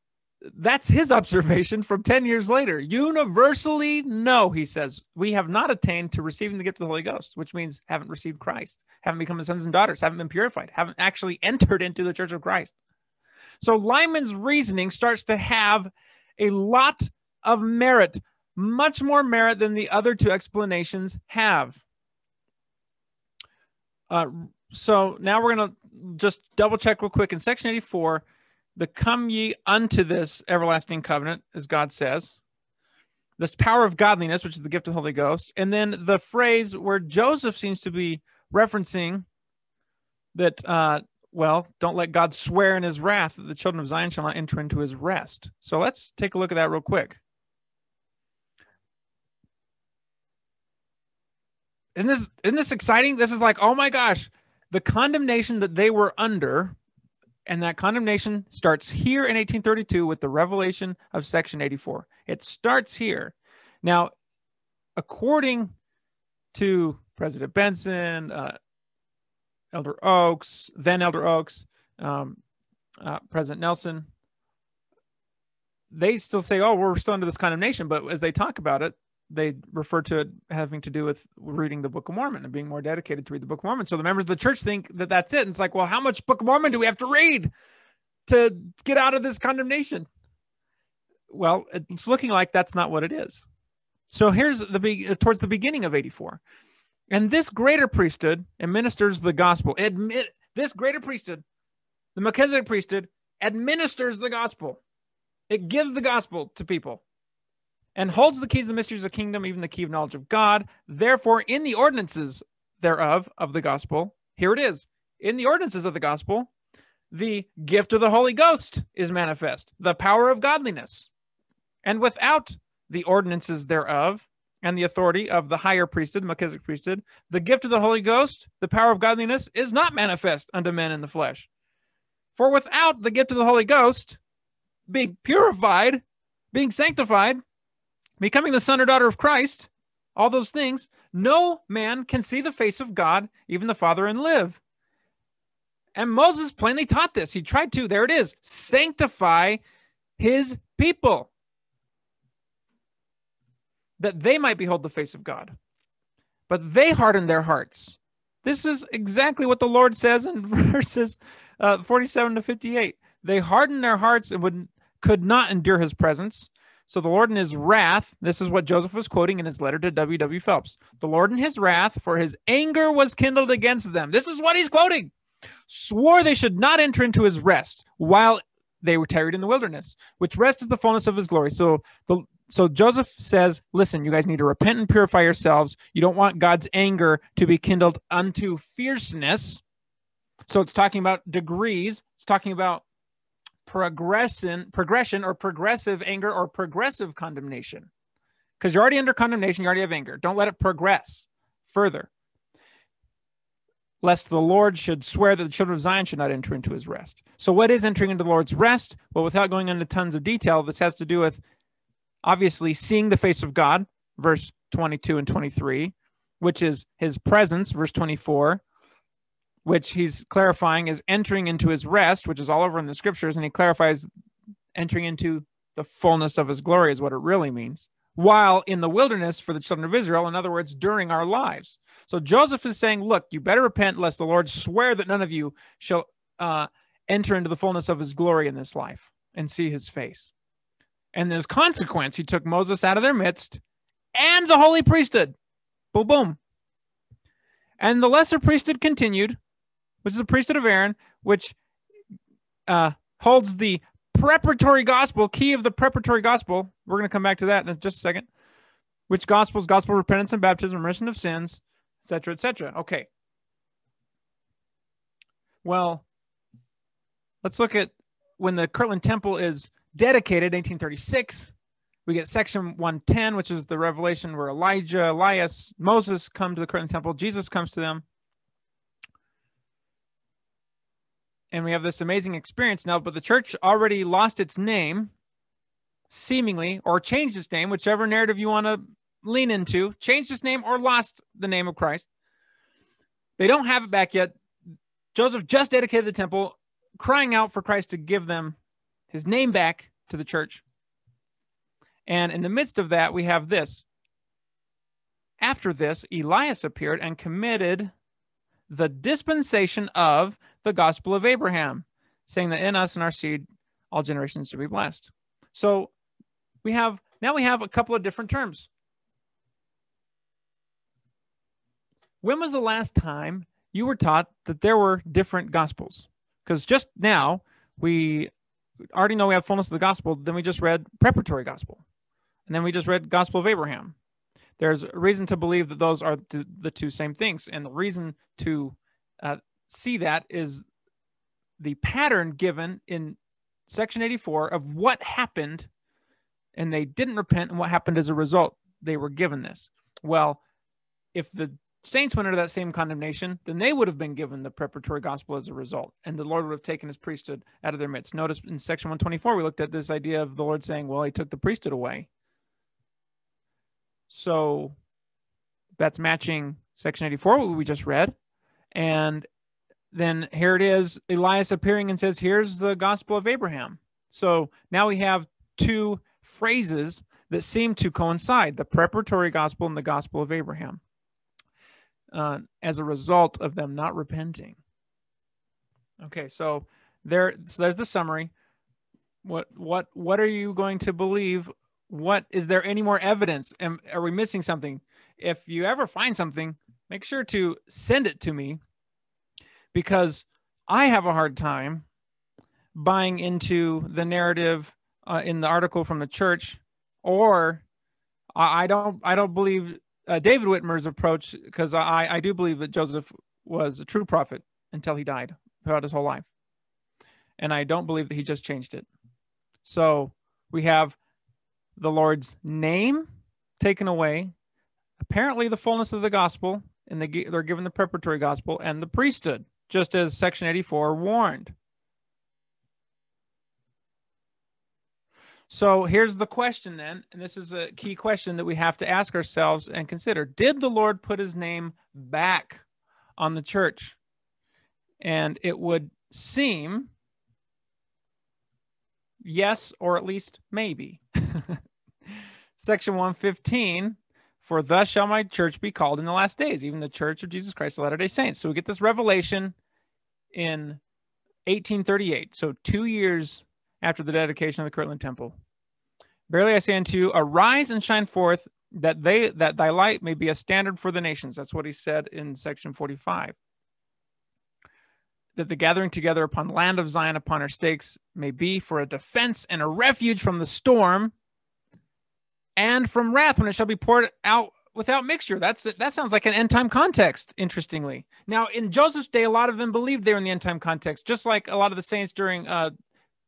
that's his observation from 10 years later. Universally, no, he says, we have not attained to receiving the gift of the Holy Ghost, which means haven't received Christ, haven't become his sons and daughters, haven't been purified, haven't actually entered into the church of Christ. So Lyman's reasoning starts to have a lot of merit, much more merit than the other two explanations have. Uh, so now we're going to just double check real quick in section 84 the come ye unto this everlasting covenant, as God says, this power of godliness, which is the gift of the Holy Ghost, and then the phrase where Joseph seems to be referencing that, uh, well, don't let God swear in his wrath that the children of Zion shall not enter into his rest. So let's take a look at that real quick. Isn't this isn't this exciting? This is like, oh my gosh, the condemnation that they were under and that condemnation starts here in 1832 with the revelation of Section 84. It starts here. Now, according to President Benson, uh, Elder Oaks, then Elder Oaks, um, uh, President Nelson, they still say, oh, we're still under this condemnation. But as they talk about it, they refer to it having to do with reading the Book of Mormon and being more dedicated to read the Book of Mormon. So the members of the church think that that's it. And it's like, well, how much Book of Mormon do we have to read to get out of this condemnation? Well, it's looking like that's not what it is. So here's the be- uh, towards the beginning of 84. And this greater priesthood administers the gospel. Admit this greater priesthood, the Melchizedek priesthood, administers the gospel. It gives the gospel to people and holds the keys of the mysteries of the kingdom, even the key of knowledge of God. Therefore, in the ordinances thereof of the gospel, here it is. In the ordinances of the gospel, the gift of the Holy Ghost is manifest, the power of godliness. And without the ordinances thereof and the authority of the higher priesthood, the Melchizedek priesthood, the gift of the Holy Ghost, the power of godliness, is not manifest unto men in the flesh. For without the gift of the Holy Ghost, being purified, being sanctified, becoming the son or daughter of Christ, all those things, no man can see the face of God, even the Father, and live. And Moses plainly taught this. He tried to, there it is, sanctify his people that they might behold the face of God. But they hardened their hearts. This is exactly what the Lord says in [laughs] verses uh, 47 to 58. They hardened their hearts and would, could not endure his presence. So the Lord in his wrath, this is what Joseph was quoting in his letter to W. W. Phelps. The Lord in his wrath, for his anger was kindled against them. This is what he's quoting. Swore they should not enter into his rest while they were tarried in the wilderness, which rest is the fullness of his glory. So the so Joseph says, listen, you guys need to repent and purify yourselves. You don't want God's anger to be kindled unto fierceness. So it's talking about degrees. It's talking about progression, progression or progressive anger or progressive condemnation. Because you're already under condemnation, you already have anger. Don't let it progress further. Lest the Lord should swear that the children of Zion should not enter into his rest. So, what is entering into the Lord's rest? Well, without going into tons of detail, this has to do with obviously seeing the face of God, verse 22 and 23, which is his presence, verse 24, which he's clarifying is entering into his rest, which is all over in the scriptures, and he clarifies entering into the fullness of his glory is what it really means. While in the wilderness for the children of Israel, in other words, during our lives. So Joseph is saying, Look, you better repent, lest the Lord swear that none of you shall uh, enter into the fullness of his glory in this life and see his face. And as consequence, he took Moses out of their midst and the holy priesthood. Boom, boom. And the lesser priesthood continued which is the priesthood of Aaron, which uh, holds the preparatory gospel, key of the preparatory gospel. We're going to come back to that in just a second. Which gospels? Gospel repentance and baptism, remission of sins, etc., etc. Okay. Well, let's look at when the Kirtland Temple is dedicated, 1836. We get section 110, which is the revelation where Elijah, Elias, Moses come to the Kirtland Temple. Jesus comes to them. And we have this amazing experience now, but the church already lost its name, seemingly, or changed its name, whichever narrative you want to lean into, changed its name or lost the name of Christ. They don't have it back yet. Joseph just dedicated the temple, crying out for Christ to give them his name back to the church. And in the midst of that, we have this. After this, Elias appeared and committed the dispensation of the gospel of Abraham, saying that in us and our seed, all generations should be blessed. So we have now we have a couple of different terms. When was the last time you were taught that there were different gospels? Because just now we already know we have fullness of the gospel. Then we just read preparatory gospel. And then we just read Gospel of Abraham. There's a reason to believe that those are the, two same things. And the reason to uh, see that is the pattern given in section 84 of what happened and they didn't repent and what happened as a result. They were given this. Well, if the saints went under that same condemnation, then they would have been given the preparatory gospel as a result, and the Lord would have taken his priesthood out of their midst. Notice in section 124, we looked at this idea of the Lord saying, Well, he took the priesthood away. So that's matching section 84, what we just read. And then here it is Elias appearing and says, Here's the gospel of Abraham. So now we have two phrases that seem to coincide the preparatory gospel and the gospel of Abraham uh, as a result of them not repenting. Okay, so there, so there's the summary. What what what are you going to believe what is there any more evidence? Am, are we missing something? If you ever find something, make sure to send it to me because I have a hard time buying into the narrative uh, in the article from the church, or I, don't I don't believe uh, David Whitmer's approach because I I do believe that Joseph was a true prophet until he died throughout his whole life, and I don't believe that he just changed it. So we have the Lord's name taken away, apparently the fullness of the gospel, and they, they're given the preparatory gospel and the priesthood, just as section 84 warned. So here's the question then, and this is a key question that we have to ask ourselves and consider. Did the Lord put his name back on the church? And it would seem yes, or at least maybe. [laughs] Section 115 For thus shall my church be called in the last days, even the church of Jesus Christ of Latter day Saints. So we get this revelation in 1838. So two years after the dedication of the Kirtland Temple. Verily I say unto you, arise and shine forth, that they that thy light may be a standard for the nations. That's what he said in section 45 that the gathering together upon land of Zion upon her stakes may be for a defense and a refuge from the storm and from wrath when it shall be poured out without mixture. That's that sounds like an end time context, interestingly. Now, in Joseph's day, a lot of them believed they were in the end time context, just like a lot of the saints during uh,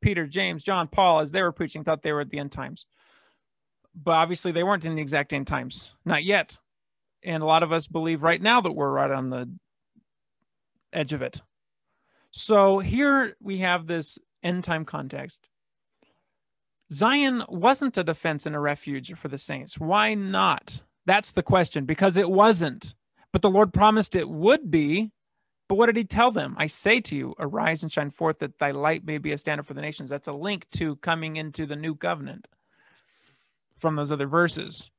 Peter, James, John, Paul, as they were preaching, thought they were at the end times. But obviously, they weren't in the exact end times, not yet. And a lot of us believe right now that we're right on the edge of it. So here we have this end time context. Zion wasn't a defense and a refuge for the saints. Why not? That's the question, because it wasn't. But the Lord promised it would be. But what did he tell them? I say to you, arise and shine forth that thy light may be a standard for the nations. That's a link to coming into the new covenant from those other verses.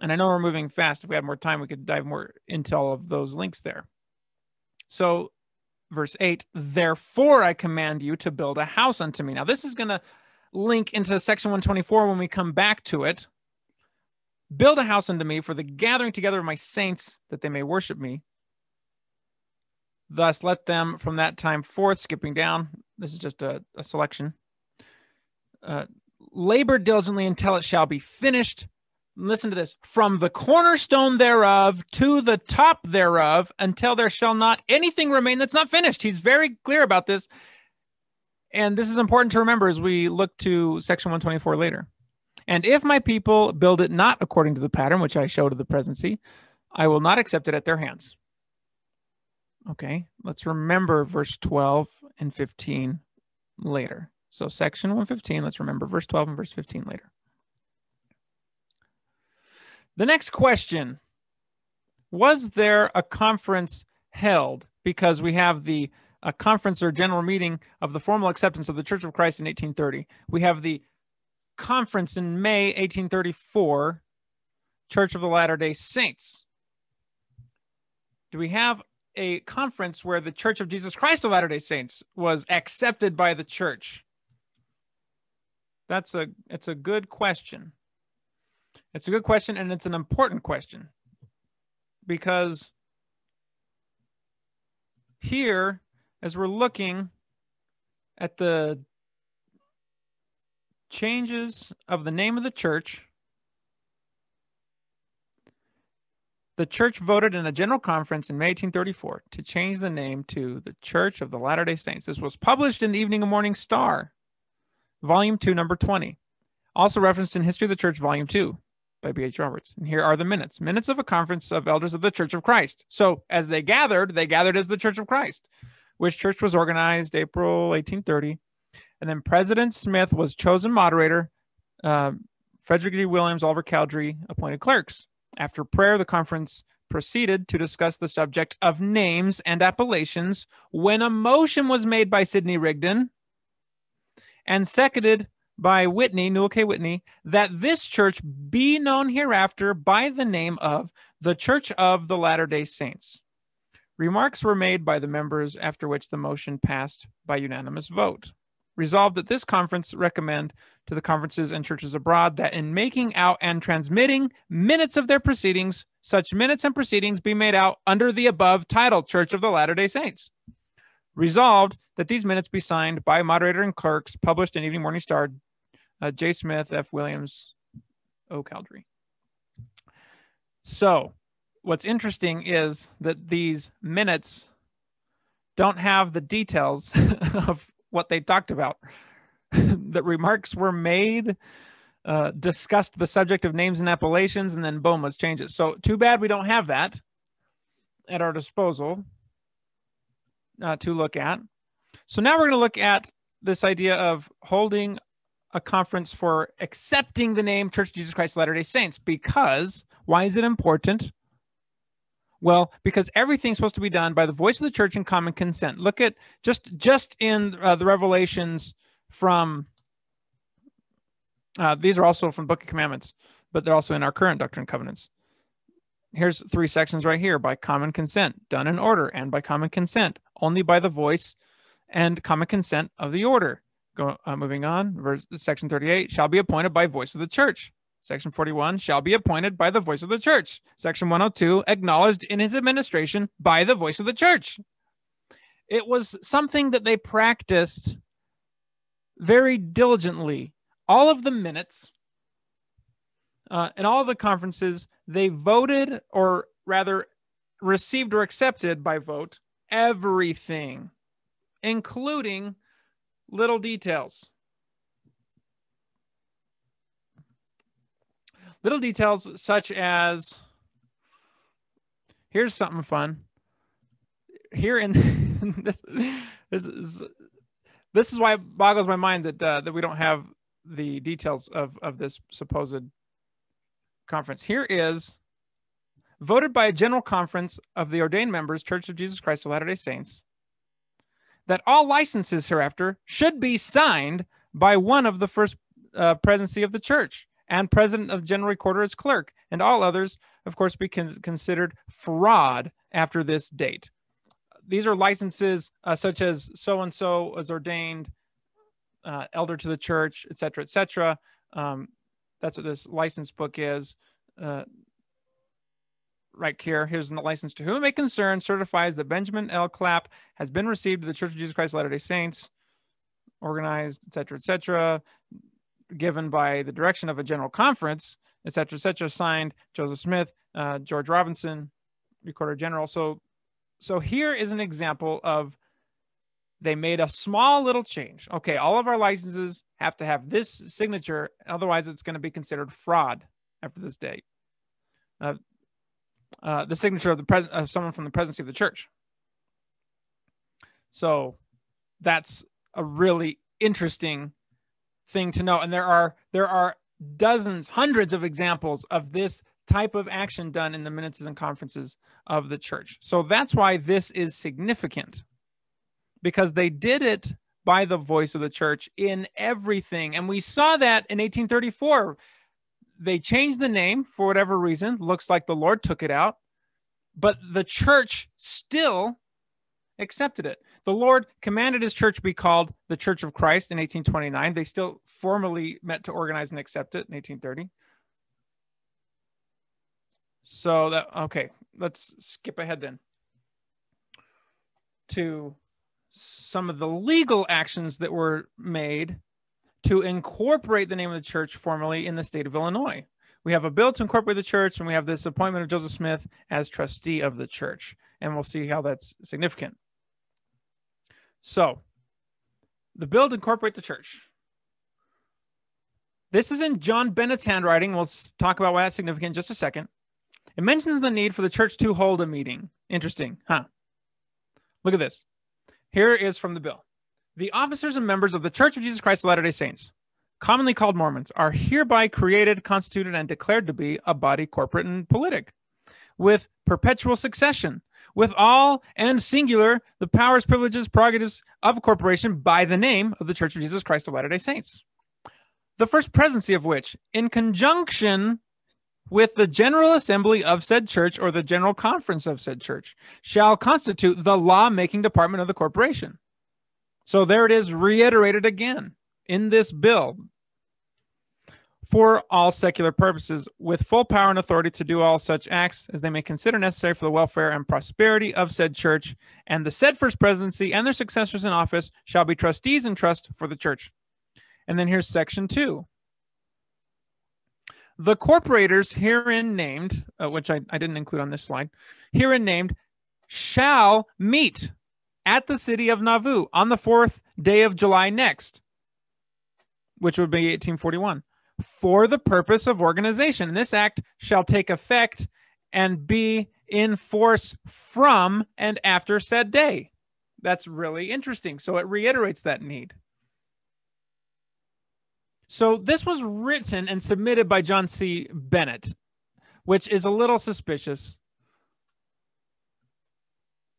And I know we're moving fast. If we had more time, we could dive more into all of those links there. So verse 8 therefore i command you to build a house unto me now this is going to link into section 124 when we come back to it build a house unto me for the gathering together of my saints that they may worship me thus let them from that time forth skipping down this is just a, a selection uh, labor diligently until it shall be finished. Listen to this from the cornerstone thereof to the top thereof until there shall not anything remain that's not finished. He's very clear about this. And this is important to remember as we look to section 124 later. And if my people build it not according to the pattern which I showed to the presidency, I will not accept it at their hands. Okay, let's remember verse 12 and 15 later. So, section 115, let's remember verse 12 and verse 15 later. The next question Was there a conference held? Because we have the a conference or general meeting of the formal acceptance of the Church of Christ in 1830. We have the conference in May 1834, Church of the Latter day Saints. Do we have a conference where the Church of Jesus Christ of Latter day Saints was accepted by the church? That's a it's a good question. It's a good question and it's an important question because here as we're looking at the changes of the name of the church, the church voted in a general conference in May 1834 to change the name to the Church of the Latter day Saints. This was published in the Evening and Morning Star, Volume 2, Number 20. Also referenced in History of the Church, Volume 2 by B.H. Roberts. And here are the minutes minutes of a conference of elders of the Church of Christ. So as they gathered, they gathered as the Church of Christ, which church was organized April 1830 and then President Smith was chosen moderator. Uh, Frederick G. Williams, Oliver Cowdery appointed clerks. After prayer, the conference proceeded to discuss the subject of names and appellations when a motion was made by Sidney Rigdon and seconded by Whitney, Newell K. Whitney, that this church be known hereafter by the name of the Church of the Latter day Saints. Remarks were made by the members, after which the motion passed by unanimous vote. Resolved that this conference recommend to the conferences and churches abroad that in making out and transmitting minutes of their proceedings, such minutes and proceedings be made out under the above title, Church of the Latter day Saints. Resolved that these minutes be signed by moderator and clerks, published in Evening Morning Star, uh, J. Smith, F. Williams, O. Cowdery. So, what's interesting is that these minutes don't have the details [laughs] of what they talked about. [laughs] the remarks were made, uh, discussed the subject of names and appellations, and then boom, let's change it. So too bad we don't have that at our disposal uh, to look at. So now we're going to look at this idea of holding a conference for accepting the name Church of Jesus Christ Latter day Saints. Because why is it important? Well, because everything's supposed to be done by the voice of the church and common consent. Look at just just in uh, the revelations from uh, these are also from Book of Commandments, but they're also in our current Doctrine and Covenants. Here's three sections right here by common consent, done in order, and by common consent, only by the voice and common consent of the order. Go, uh, moving on, verse, section 38 shall be appointed by voice of the church. Section 41 shall be appointed by the voice of the church. Section 102 acknowledged in his administration by the voice of the church. It was something that they practiced very diligently. All of the minutes uh, and all the conferences, they voted or rather received or accepted by vote everything, including little details. Little details such as here's something fun. Here in [laughs] this this is this is why it boggles my mind that uh, that we don't have the details of of this supposed conference. Here is voted by a general conference of the ordained members, Church of Jesus Christ of Latter-day Saints, that all licenses hereafter should be signed by one of the first uh, presidency of the church and president of the general recorder as clerk, and all others, of course, be con- considered fraud after this date. These are licenses uh, such as so and so was ordained uh, elder to the church, etc., etc. Um, that's what this license book is. Uh, right here, here's the license to whom it may concern certifies that Benjamin L. Clapp has been received to the Church of Jesus Christ Latter day Saints, organized, etc., etc given by the direction of a general conference, et cetera, et cetera, signed Joseph Smith, uh, George Robinson, Recorder General. So, so here is an example of they made a small little change. Okay, all of our licenses have to have this signature, otherwise it's going to be considered fraud after this date. Uh, uh, the signature of the pres- of someone from the presidency of the church. So that's a really interesting thing to know. And there are there are dozens, hundreds of examples of this type of action done in the minutes and conferences of the church. So that's why this is significant because they did it by the voice of the church in everything. And we saw that in 1834. They changed the name for whatever reason. Looks like the Lord took it out, but the church still accepted it. The Lord commanded his church be called the Church of Christ in 1829. They still formally met to organize and accept it in 1830. So that okay, let's skip ahead then to some of the legal actions that were made to incorporate the name of the church formally in the state of Illinois. We have a bill to incorporate the church, and we have this appointment of Joseph Smith as trustee of the church. And we'll see how that's significant. So, the bill to incorporate the church. This is in John Bennett's handwriting. We'll talk about why that's significant in just a second. It mentions the need for the church to hold a meeting. Interesting, huh? Look at this. Here is from the bill. The officers and members of the Church of Jesus Christ of Latter day Saints, commonly called Mormons, are hereby created, constituted, and declared to be a body corporate and politic with perpetual succession, with all and singular the powers, privileges, prerogatives of a corporation by the name of the Church of Jesus Christ of Latter day Saints. The first presidency of which, in conjunction with the General Assembly of said church or the General Conference of said church shall constitute the law making department of the corporation. So there it is reiterated again in this bill for all secular purposes, with full power and authority to do all such acts as they may consider necessary for the welfare and prosperity of said church, and the said first presidency and their successors in office shall be trustees and trust for the church. And then here's section two. The corporators herein named, uh, which I, I didn't include on this slide, herein named, shall meet at the city of Nauvoo on the fourth day of July next, which would be 1841, for the purpose of organization. And this act shall take effect and be in force from and after said day. That's really interesting. So it reiterates that need. So this was written and submitted by John C. Bennett, which is a little suspicious.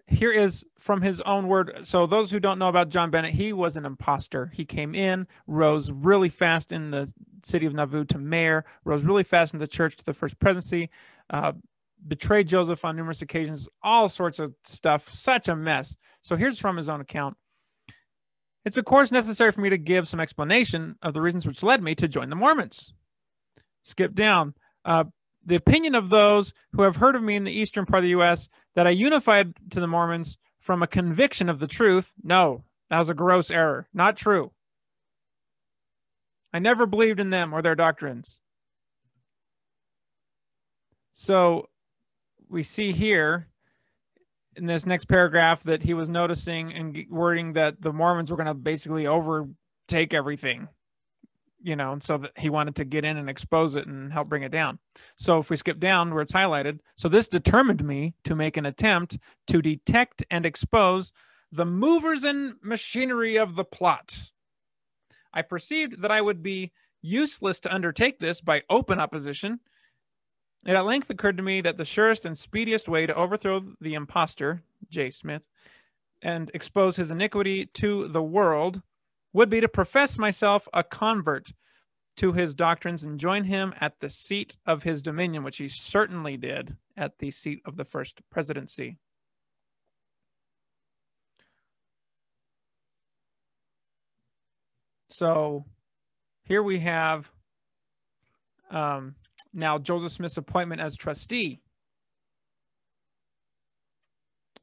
Here is from his own word. So those who don't know about John Bennett, he was an impostor. He came in, rose really fast in the city of Nauvoo to mayor, rose really fast in the church to the first presidency, uh, betrayed Joseph on numerous occasions, all sorts of stuff. Such a mess. So here's from his own account. It's of course necessary for me to give some explanation of the reasons which led me to join the Mormons. Skip down. Uh, the opinion of those who have heard of me in the eastern part of the U.S. that I unified to the Mormons from a conviction of the truth. No, that was a gross error. Not true. I never believed in them or their doctrines. So we see here in this next paragraph that he was noticing and wording that the Mormons were going to basically overtake everything, you know, and so that he wanted to get in and expose it and help bring it down. So if we skip down where it's highlighted, so this determined me to make an attempt to detect and expose the movers and machinery of the plot. I perceived that I would be useless to undertake this by open opposition it at length occurred to me that the surest and speediest way to overthrow the impostor, J. Smith, and expose his iniquity to the world would be to profess myself a convert to his doctrines and join him at the seat of his dominion, which he certainly did at the seat of the first presidency. So here we have um, now Joseph Smith's appointment as trustee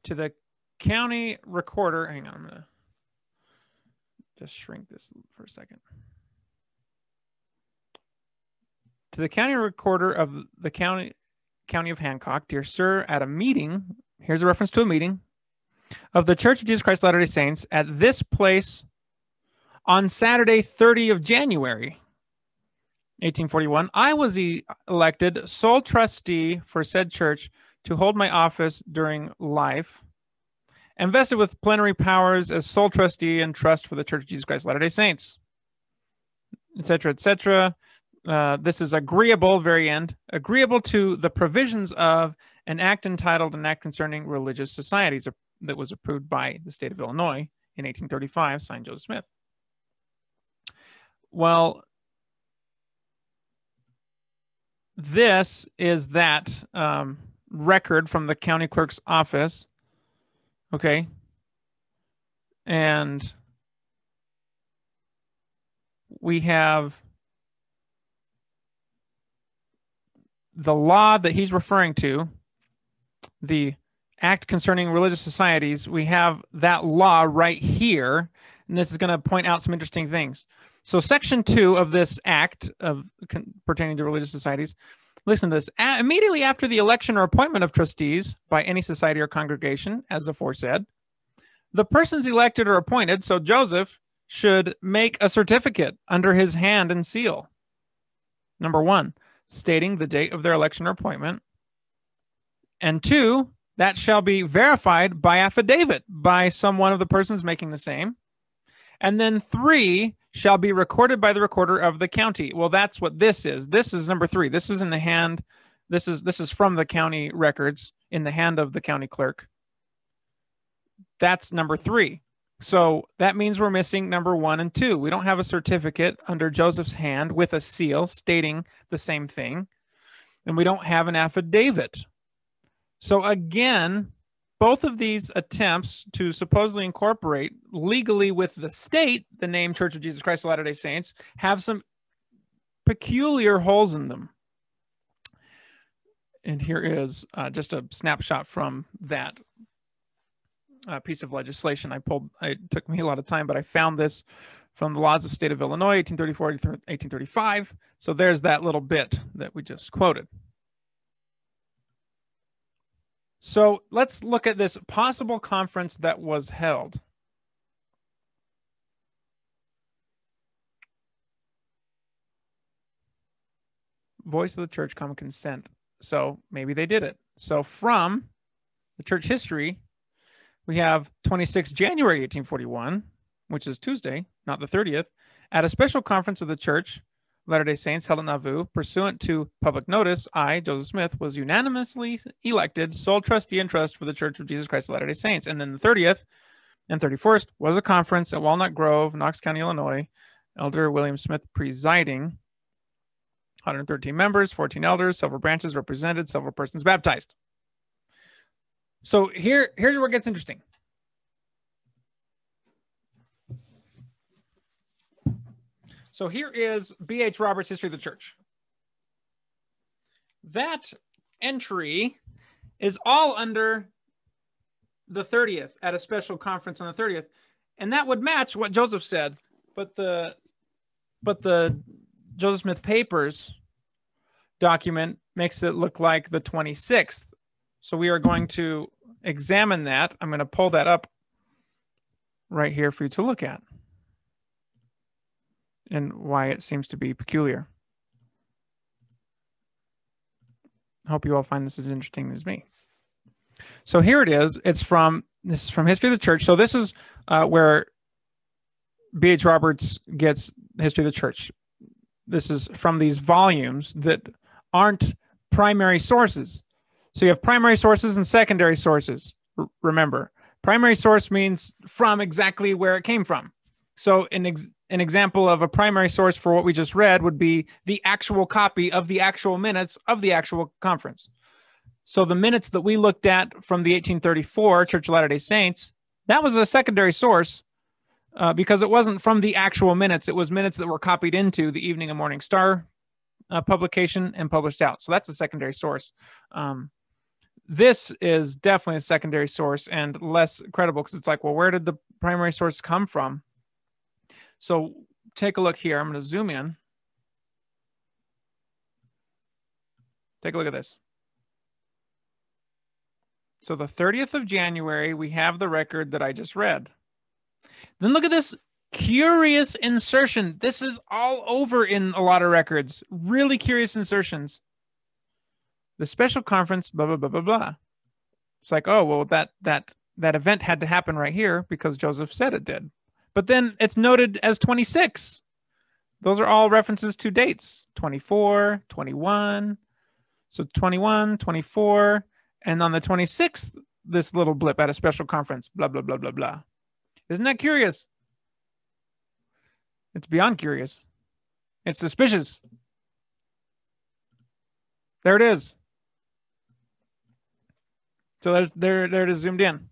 to the county recorder. Hang on, I'm gonna just shrink this for a second. To the county recorder of the county county of Hancock, dear sir, at a meeting, here's a reference to a meeting of the Church of Jesus Christ Latter-day Saints at this place on Saturday, 30 of January, 1841, I was elected sole trustee for said church to hold my office during life, and vested with plenary powers as sole trustee and trust for the Church of Jesus Christ Latter day Saints, etc., etc. Uh, this is agreeable, very end, agreeable to the provisions of an act entitled An Act Concerning Religious Societies that was approved by the state of Illinois in 1835, signed Joseph Smith. Well, this is that um, record from the county clerk's office. Okay. And we have the law that he's referring to, the act concerning religious societies. We have that law right here. And this is going to point out some interesting things. So, section two of this act of pertaining to religious societies, listen to this. A- immediately after the election or appointment of trustees by any society or congregation, as aforesaid, the persons elected or appointed, so Joseph, should make a certificate under his hand and seal. Number one, stating the date of their election or appointment. And two, that shall be verified by affidavit by some one of the persons making the same. And then three, shall be recorded by the recorder of the county. Well, that's what this is. This is number three. This is in the hand. This is this is from the county records in the hand of the county clerk. That's number three. So that means we're missing number one and two. We don't have a certificate under Joseph's hand with a seal stating the same thing. And we don't have an affidavit. So again, both of these attempts to supposedly incorporate legally with the state the name Church of Jesus Christ of Latter day Saints have some peculiar holes in them. And here is uh, just a snapshot from that uh, piece of legislation. I pulled, it took me a lot of time, but I found this from the laws of state of Illinois, 1834 to 1835. So there's that little bit that we just quoted. So let's look at this possible conference that was held. Voice of the church, common consent. So maybe they did it. So from the church history, we have 26 January 1841, which is Tuesday, not the 30th, at a special conference of the church Latter day Saints held at Nauvoo. Pursuant to public notice, I, Joseph Smith, was unanimously elected sole trustee and trust for the Church of Jesus Christ of Latter day Saints. And then the 30th and 31st was a conference at Walnut Grove, Knox County, Illinois. Elder William Smith presiding. 113 members, 14 elders, several branches represented, several persons baptized. So here, here's where it gets interesting. So here is B.H. Roberts' History of the Church. That entry is all under the 30th at a special conference on the 30th. And that would match what Joseph said. But the but the Joseph Smith papers document makes it look like the 26th. So we are going to examine that. I'm going to pull that up right here for you to look at and why it seems to be peculiar. Hope you all find this as interesting as me. So here it is. It's from this is from History of the Church. So this is uh, where B.H. Roberts gets History of the Church. This is from these volumes that aren't primary sources. So you have primary sources and secondary sources. R- remember, primary source means from exactly where it came from. So in ex- an example of a primary source for what we just read would be the actual copy of the actual minutes of the actual conference. So the minutes that we looked at from the 1834 Church of Latter-day Saints, that was a secondary source uh, because it wasn't from the actual minutes. It was minutes that were copied into the Evening and Morning Star uh, publication and published out. So that's a secondary source. Um, this is definitely a secondary source and less credible because it's like, well, where did the primary source come from? So take a look here. I'm going to zoom in. Take a look at this. So the 30th of January, we have the record that I just read. Then look at this curious insertion. This is all over in a lot of records. Really curious insertions. The special conference, blah blah blah blah blah. It's like, oh well, that that that event had to happen right here because Joseph said it did. But then it's noted as 26. Those are all references to dates 24, 21. So 21, 24. And on the 26th, this little blip at a special conference, blah, blah, blah, blah, blah. Isn't that curious? It's beyond curious. It's suspicious. There it is. So there's there there it is zoomed in.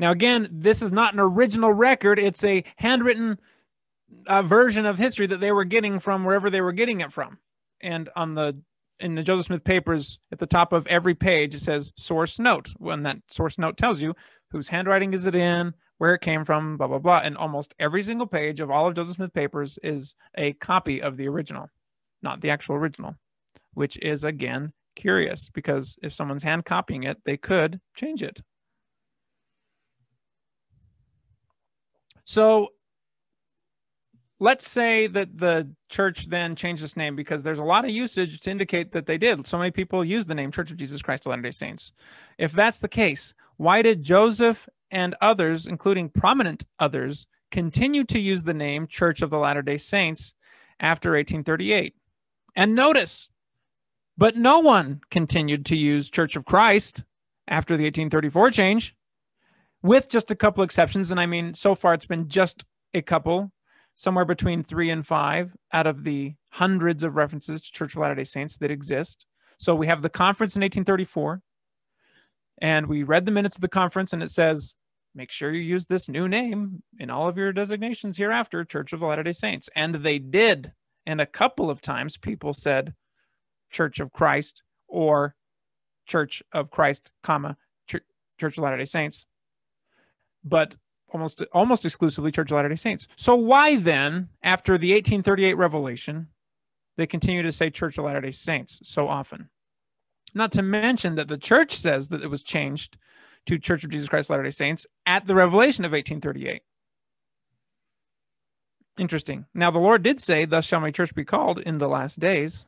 Now again, this is not an original record. It's a handwritten uh, version of history that they were getting from wherever they were getting it from. And on the in the Joseph Smith papers, at the top of every page, it says source note. When that source note tells you whose handwriting is it in, where it came from, blah, blah, blah. And almost every single page of all of Joseph Smith papers is a copy of the original, not the actual original, which is again curious because if someone's hand copying it, they could change it. So let's say that the church then changed its name because there's a lot of usage to indicate that they did. So many people use the name Church of Jesus Christ of Latter day Saints. If that's the case, why did Joseph and others, including prominent others, continue to use the name Church of the Latter day Saints after 1838? And notice, but no one continued to use Church of Christ after the 1834 change, with just a couple exceptions. And I mean, so far it's been just a couple, somewhere between three and five out of the hundreds of references to Church of Latter day Saints that exist. So we have the conference in 1834, and we read the minutes of the conference, and it says make sure you use this new name in all of your designations hereafter, Church of the Latter day Saints. And they did. And a couple of times people said Church of Christ or Church of Christ, comma, Church, Church of Latter day Saints. But almost almost exclusively Church of Latter day Saints. So why then, after the 1838 revelation, they continue to say Church of Latter day Saints so often? Not to mention that the church says that it was changed to Church of Jesus Christ Latter day Saints at the revelation of 1838. Interesting. Now, the Lord did say, Thus shall my church be called in the last days,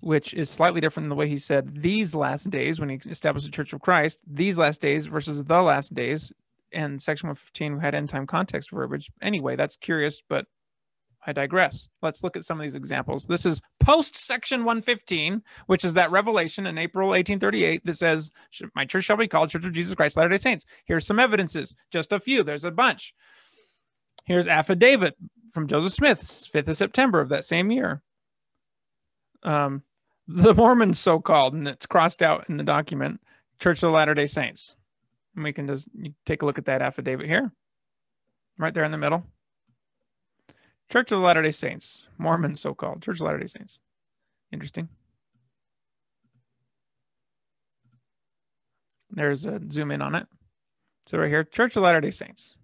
which is slightly different than the way he said these last days when he established the Church of Christ, these last days versus the last days. And section 115 had end time context verbiage. Anyway, that's curious, but I digress. Let's look at some of these examples. This is post section 115, which is that revelation in April 1838 that says, My church shall be called Church of Jesus Christ Latter day Saints. Here's some evidences, just a few. There's a bunch. Here's affidavit from Joseph Smith, 5th of September of that same year. Um, [laughs] the Mormons, so called, and it's crossed out in the document, Church of the Latter day Saints. And we can just take a look at that affidavit here, right there in the middle. Church of the Latter day Saints, Mormon so called, Church of Latter day Saints. Interesting. There's a zoom in on it. So right here, Church of Latter day Saints,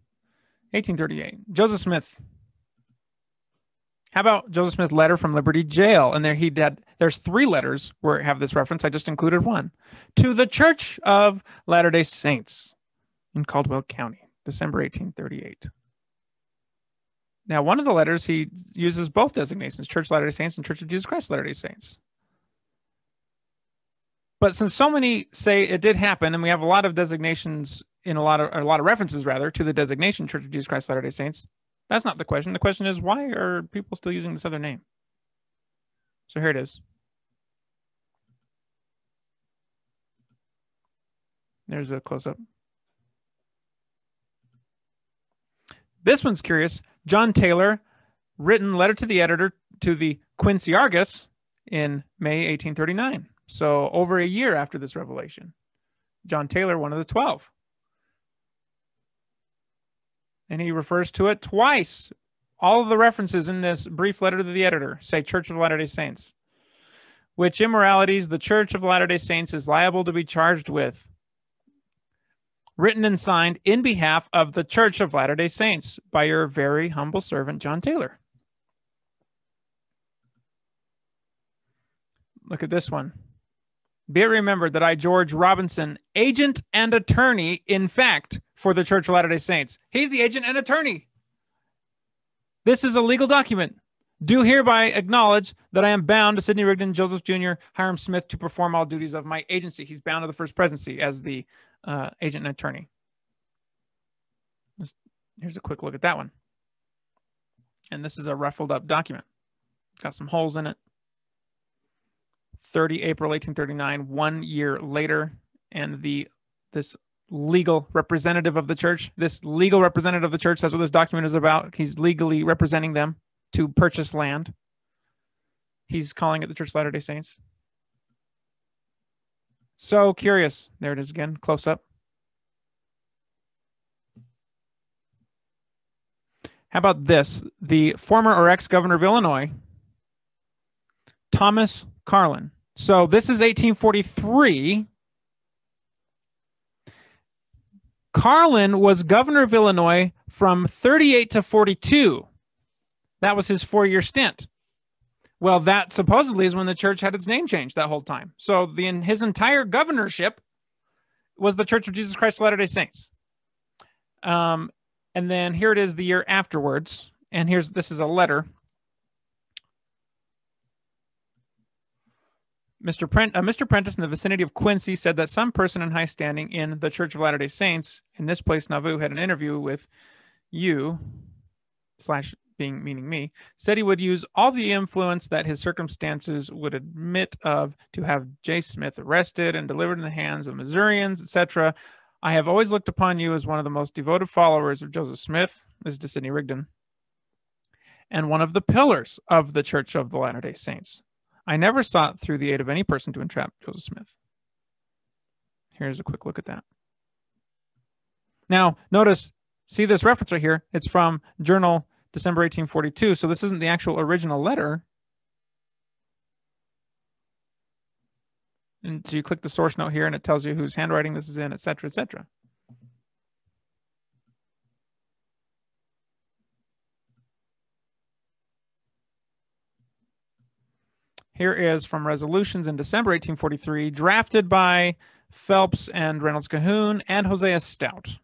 1838. Joseph Smith. How about Joseph Smith letter from Liberty Jail? And there he did. There's three letters where have this reference. I just included one to the Church of Latter day Saints in Caldwell County, December 1838. Now, one of the letters he uses both designations, Church of Latter-day Saints and Church of Jesus Christ Latter-day Saints. But since so many say it did happen, and we have a lot of designations in a lot of a lot of references rather to the designation Church of Jesus Christ Latter-day Saints, that's not the question. The question is why are people still using this other name? So here it is. There's a close up. This one's curious. John Taylor, written letter to the editor to the Quincy Argus in May 1839. So over a year after this revelation. John Taylor, one of the 12. And he refers to it twice. All of the references in this brief letter to the editor say Church of Latter day Saints, which immoralities the Church of Latter day Saints is liable to be charged with written and signed in behalf of the Church of Latter day Saints by your very humble servant, John Taylor. Look at this one. Be it remembered that I, George Robinson, agent and attorney, in fact, for the Church of Latter day Saints. He's the agent and attorney. This is a legal document. Do hereby acknowledge that I am bound to Sidney Rigdon, Joseph Jr., Hyrum Smith to perform all duties of my agency. He's bound to the first presidency as the uh, agent and attorney. Just, Here's a quick look at that one. And this is a ruffled up document. Got some holes in it. 30 April 1839, one year later, and the this legal representative of the church, this legal representative of the church, that's what this document is about. He's legally representing them to purchase land. He's calling it the Church of Latter day Saints. So curious. There it is again, close up. How about this? The former or ex governor of Illinois, Thomas Carlin. So this is 1843. Carlin was governor of Illinois from 38 to 42. That was his four year stint. Well, that supposedly is when the church had its name changed that whole time. So the his entire governorship was the Church of Jesus Christ of Latter day Saints. Um, and then here it is the year afterwards. And here's this is a letter. Mr. Prent, uh, Mr. Prentice in the vicinity of Quincy said that some person in high standing in the Church of Latter day Saints in this place, Nauvoo, had an interview with you slash being meaning me, said he would use all the influence that his circumstances would admit of to have J. Smith arrested and delivered in the hands of Missourians, etc. I have always looked upon you as one of the most devoted followers of Joseph Smith, this is to Sidney Rigdon, and one of the pillars of the Church of the Latter day Saints. I never sought through the aid of any person to entrap Joseph Smith. Here's a quick look at that. Now, notice, see this reference right here? It's from Journal December 1842. So this isn't the actual original letter. And so you click the source note here and it tells you whose handwriting this is in, et cetera, et cetera. Here is from resolutions in December 1843, drafted by Phelps and Reynolds Cahoon and Hosea Stout.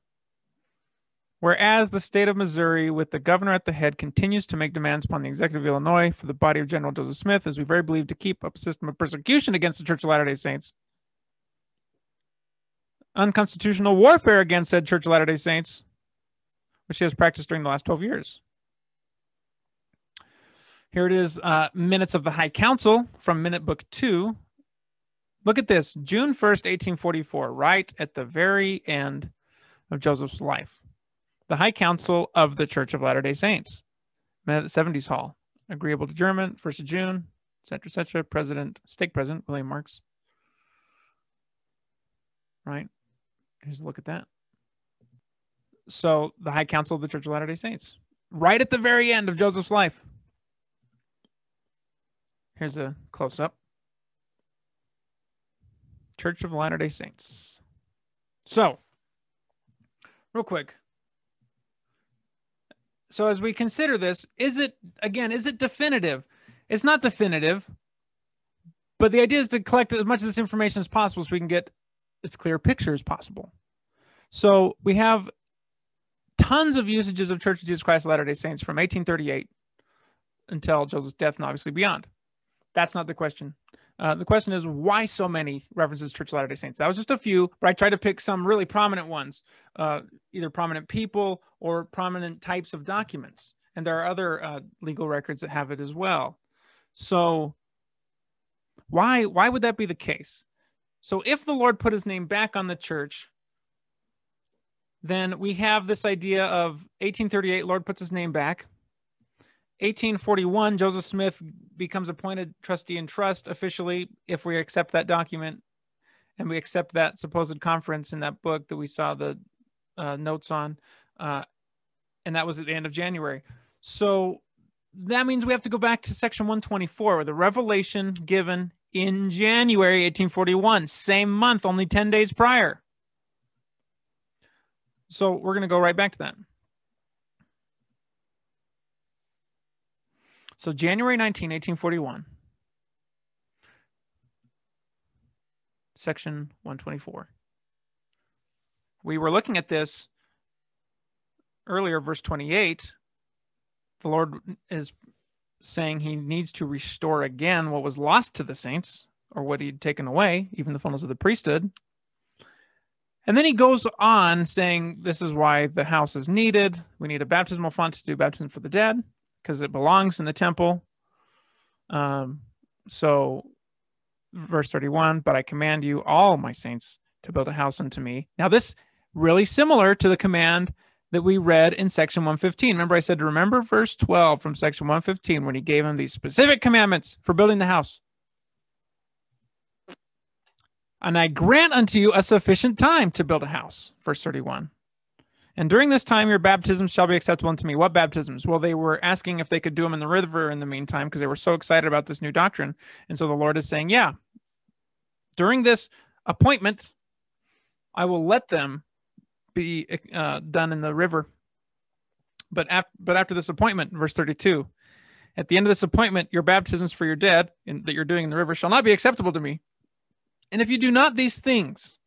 Whereas the state of Missouri, with the governor at the head, continues to make demands upon the executive of Illinois for the body of General Joseph Smith, as we very believe to keep up a system of persecution against the Church of Latter day Saints, unconstitutional warfare against said Church of Latter day Saints, which he has practiced during the last 12 years. Here it is uh, minutes of the High Council from Minute Book 2. Look at this June 1st, 1844, right at the very end of Joseph's life the High Council of the Church of Latter day Saints, met at the 70s Hall. Agreeable to German, 1st of June, etc., etc. President, stake president, William Marks. Right? Here's a look at that. So, the High Council of the Church of Latter day Saints, right at the very end of Joseph's life. Here's a close up. Church of Latter day Saints. So, real quick, so as we consider this, is it again, is it definitive? It's not definitive, but the idea is to collect as much of this information as possible so we can get as clear picture as possible. So we have tons of usages of Church of Jesus Christ of Latter-day Saints from 1838 until Joseph's death and obviously beyond. That's not the question. Uh, the question is why so many references Church of Latter-day Saints? That was just a few, but I tried to pick some really prominent ones, uh, either prominent people or prominent types of documents. And there are other uh, legal records that have it as well. So why why would that be the case? So if the Lord put his name back on the church, then we have this idea of 1838, Lord puts his name back. 1841, Joseph Smith becomes appointed trustee in trust officially if we accept that document and we accept that supposed conference in that book that we saw the uh, notes on. Uh, and that was at the end of January. So that means we have to go back to section 124 where the revelation given in January 1841, same month, only 10 days prior. So we're going to go right back to that. So January 19, 1841, section 124. We were looking at this earlier, verse 28. The Lord is saying he needs to restore again what was lost to the saints or what he'd taken away, even the fulness of the priesthood. And then he goes on saying, This is why the house is needed. We need a baptismal font to do baptism for the dead because it belongs in the temple. Um, so, verse 31 But I command you, all my saints, to build a house unto me. Now, this really similar to the command that we read in section 115. Remember, I said to remember verse 12 from section 115 when he gave him these specific commandments for building the house. And I grant unto you a sufficient time to build a house. Verse 31. And during this time, your baptisms shall be acceptable unto me. What baptisms? Well, they were asking if they could do them in the river in the meantime because they were so excited about this new doctrine. And so the Lord is saying, Yeah, during this appointment, I will let them be uh, done in the river. But, ap- but after this appointment, verse 32, at the end of this appointment, your baptisms for your dead in, that you're doing in the river shall not be acceptable to me. And if you do not these things,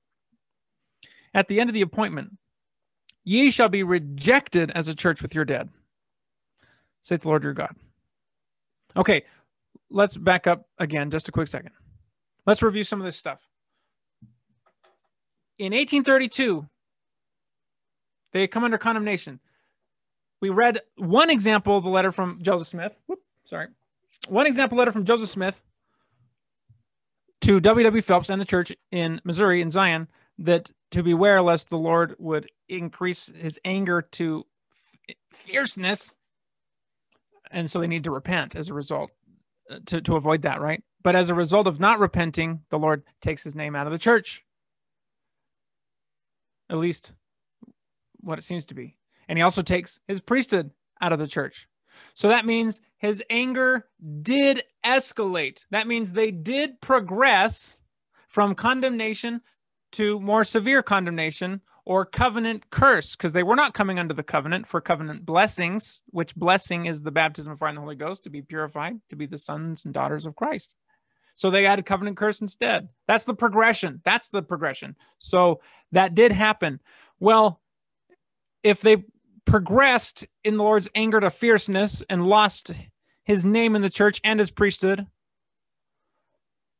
at the end of the appointment, ye shall be rejected as a church with your dead. Say the Lord your God. Okay, let's back up again just a quick second. Let's review some of this stuff. In 1832, they come under condemnation. We read one example of the letter from Joseph Smith. Whoop, sorry. One example letter from Joseph Smith to W.W. Phelps and the church in Missouri, in Zion, that to beware lest the Lord would increase his anger to fierceness. And so they need to repent as a result uh, to, to avoid that, right? But as a result of not repenting, the Lord takes his name out of the church. At least what it seems to be. And he also takes his priesthood out of the church. So that means his anger did escalate. That means they did progress from condemnation to more severe condemnation or covenant curse because they were not coming under the covenant for covenant blessings, which blessing is the baptism of fire and the Holy Ghost to be purified, to be the sons and daughters of Christ. So they added covenant curse instead. That's the progression. That's the progression. So that did happen. Well, if they progressed in the Lord's anger to fierceness and lost his name in the church and his priesthood.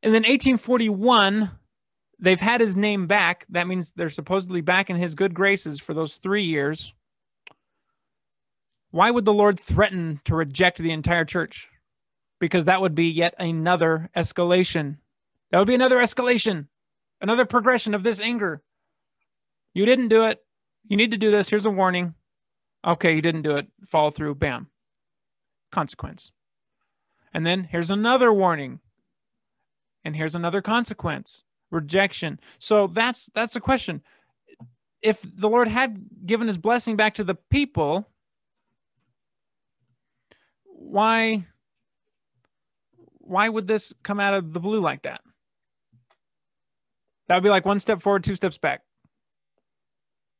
And then 1841, they've had his name back. That means they're supposedly back in his good graces for those three years. Why would the Lord threaten to reject the entire church? Because that would be yet another escalation. That would be another escalation, another progression of this anger. You didn't do it. You need to do this. Here's a warning. Okay, you didn't do it. Follow through. Bam. Consequence. And then here's another warning. And here's another consequence. Rejection. So that's that's a question. If the Lord had given his blessing back to the people, why why would this come out of the blue like that? That would be like one step forward, two steps back.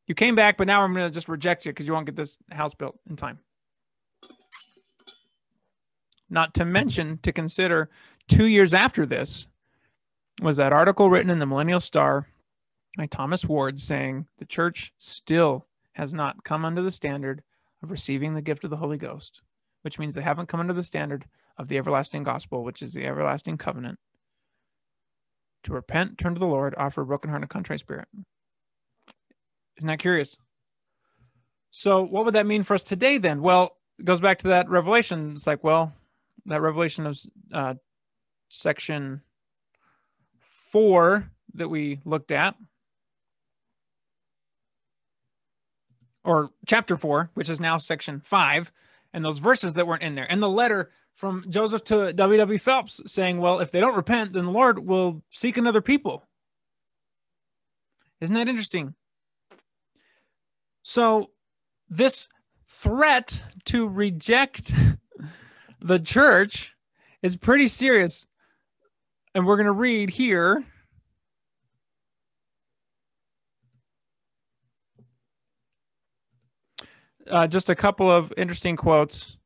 You came back, but now I'm going to just reject you because you won't get this house built in time. Not to mention, to consider two years after this was that article written in the Millennial Star by Thomas Ward saying the church still has not come under the standard of receiving the gift of the Holy Ghost, which means they haven't come under the standard of the everlasting gospel, which is the everlasting covenant. To repent, turn to the Lord, offer a broken heart and a contrite spirit. Isn't that curious? So, what would that mean for us today then? Well, it goes back to that revelation. It's like, well, that revelation of uh, section four that we looked at, or chapter four, which is now section five, and those verses that weren't in there, and the letter from Joseph to W.W. Phelps saying, well, if they don't repent, then the Lord will seek another people. Isn't that interesting? So, this threat to reject [laughs] the church is pretty serious. And we're going to read here. Uh, just a couple of interesting quotes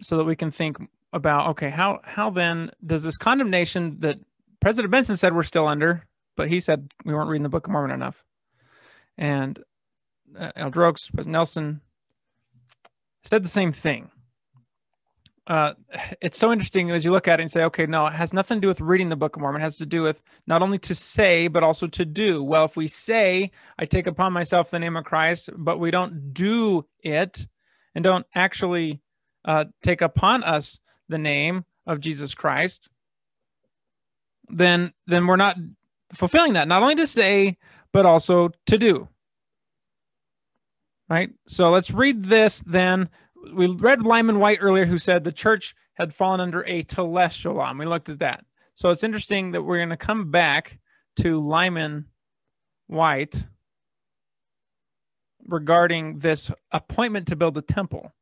so that we can think about okay how how then does this condemnation that President Benson said we're still under, but he said we weren't reading the Book of Mormon enough. And uh, Elder Oaks, President Nelson said the same thing. Uh, it's so interesting as you look at it and say, okay, no, it has nothing to do with reading the Book of Mormon. It has to do with not only to say, but also to do. Well, if we say, I take upon myself the name of Christ, but we don't do it and don't actually uh, take upon us the name of Jesus Christ, then then we're not fulfilling that. Not only to say, but also to do. Right. So let's read this then. We read Lyman Wight earlier, who said the church had fallen under a telestial law, and We looked at that. So it's interesting that we're going to come back to Lyman Wight regarding this appointment to build a temple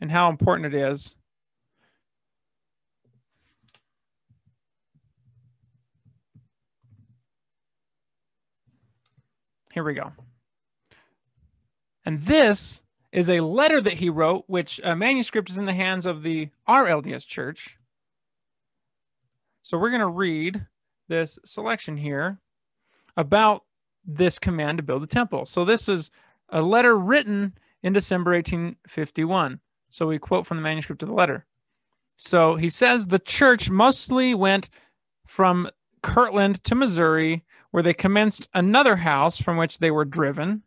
and how important it is Here we go. And this is a letter that he wrote, which a manuscript is in the hands of the RLDS Church. So we're going to read this selection here about this command to build a temple. So this is a letter written in December 1851. So we quote from the manuscript of the letter. So he says the church mostly went from Kirtland to Missouri where they commenced another house from which they were driven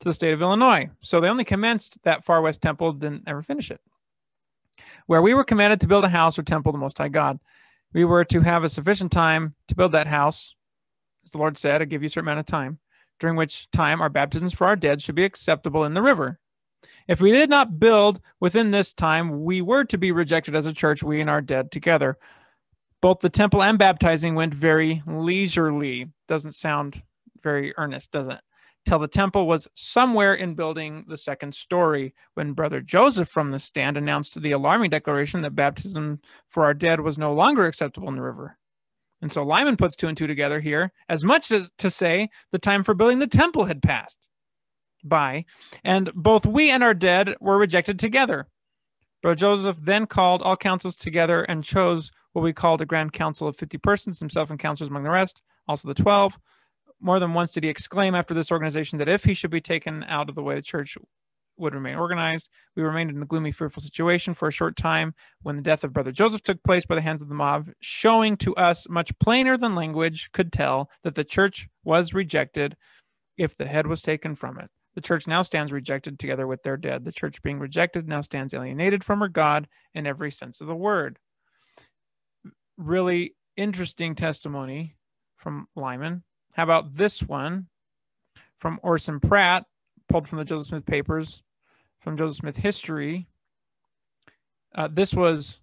to the state of Illinois. So they only commenced that far west temple, didn't ever finish it. Where we were commanded to build a house or temple the Most High God. We were to have a sufficient time to build that house, as the Lord said, I give you a certain amount of time, during which time our baptisms for our dead should be acceptable in the river. If we did not build within this time, we were to be rejected as a church, we and our dead together both the temple and baptizing went very leisurely. Doesn't sound very earnest, does it? Till the temple was somewhere in building the second story when Brother Joseph from the stand announced the alarming declaration that baptism for our dead was no longer acceptable in the river. And so Lyman puts two and two together here, as much as to say the time for building the temple had passed by, and both we and our dead were rejected together. Brother Joseph then called all councils together and chose what we called a grand council of 50 persons, himself and councilors among the rest, also the 12. More than once did he exclaim after this organization that if he should be taken out of the way, the church would remain organized. We remained in a gloomy, fearful situation for a short time when the death of Brother Joseph took place by the hands of the mob, showing to us much plainer than language could tell that the church was rejected if the head was taken from it. The church now stands rejected together with their dead. The church being rejected now stands alienated from her God in every sense of the word really interesting testimony from Lyman. How about this one from Orson Pratt, pulled from the Joseph Smith papers, from Joseph Smith history. Uh, this was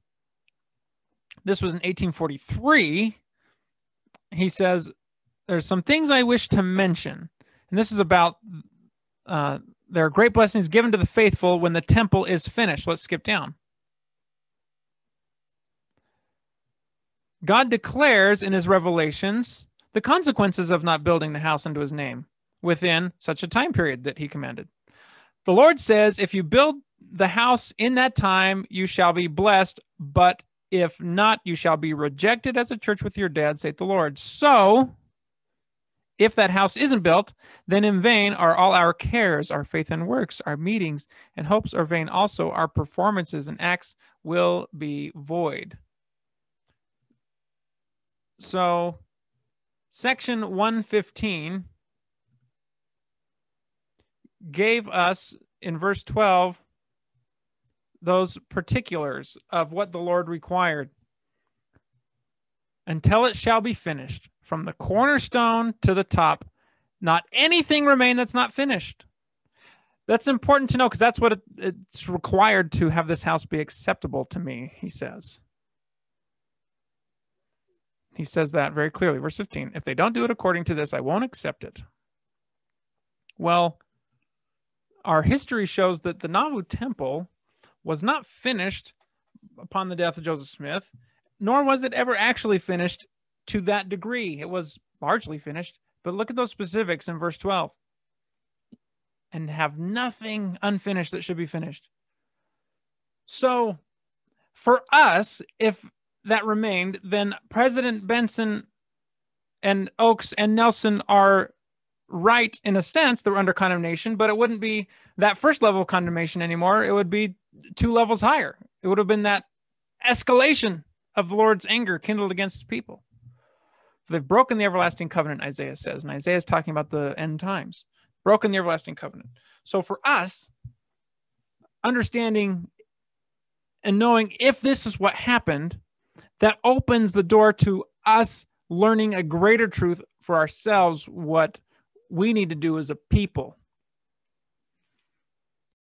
this was in 1843. He says, "There's some things I wish to mention, and this is about uh, there are great blessings given to the faithful when the temple is finished." Let's skip down. God declares in his revelations the consequences of not building the house into his name within such a time period that he commanded. The Lord says, If you build the house in that time, you shall be blessed, but if not, you shall be rejected as a church with your dead, saith the Lord. So, if that house isn't built, then in vain are all our cares, our faith and works, our meetings and hopes are vain. Also, our performances and acts will be void. So, section 115 gave us in verse 12 those particulars of what the Lord required. Until it shall be finished from the cornerstone to the top not anything remain that's not finished. That's important to know because that's what it, it's required to have this house be acceptable to me he says he says that very clearly. Verse 15 If they don't do it according to this, I won't accept it. Well, our history shows that the Nauvoo temple was not finished upon the death of Joseph Smith, nor was it ever actually finished to that degree. It was largely finished, but look at those specifics in verse 12 and have nothing unfinished that should be finished. So, for us, if that remained, then President Benson and Oaks and Nelson are right in a sense. They're under condemnation, but it wouldn't be that first level of condemnation anymore. It would be two levels higher. It would have been that escalation of the Lord's anger kindled against his people. They've broken the everlasting covenant, Isaiah says, and Isaiah is talking about the end times. Broken the everlasting covenant. So for us, understanding and knowing if this is what happened, that opens the door to us learning a greater truth for ourselves, what we need to do as a people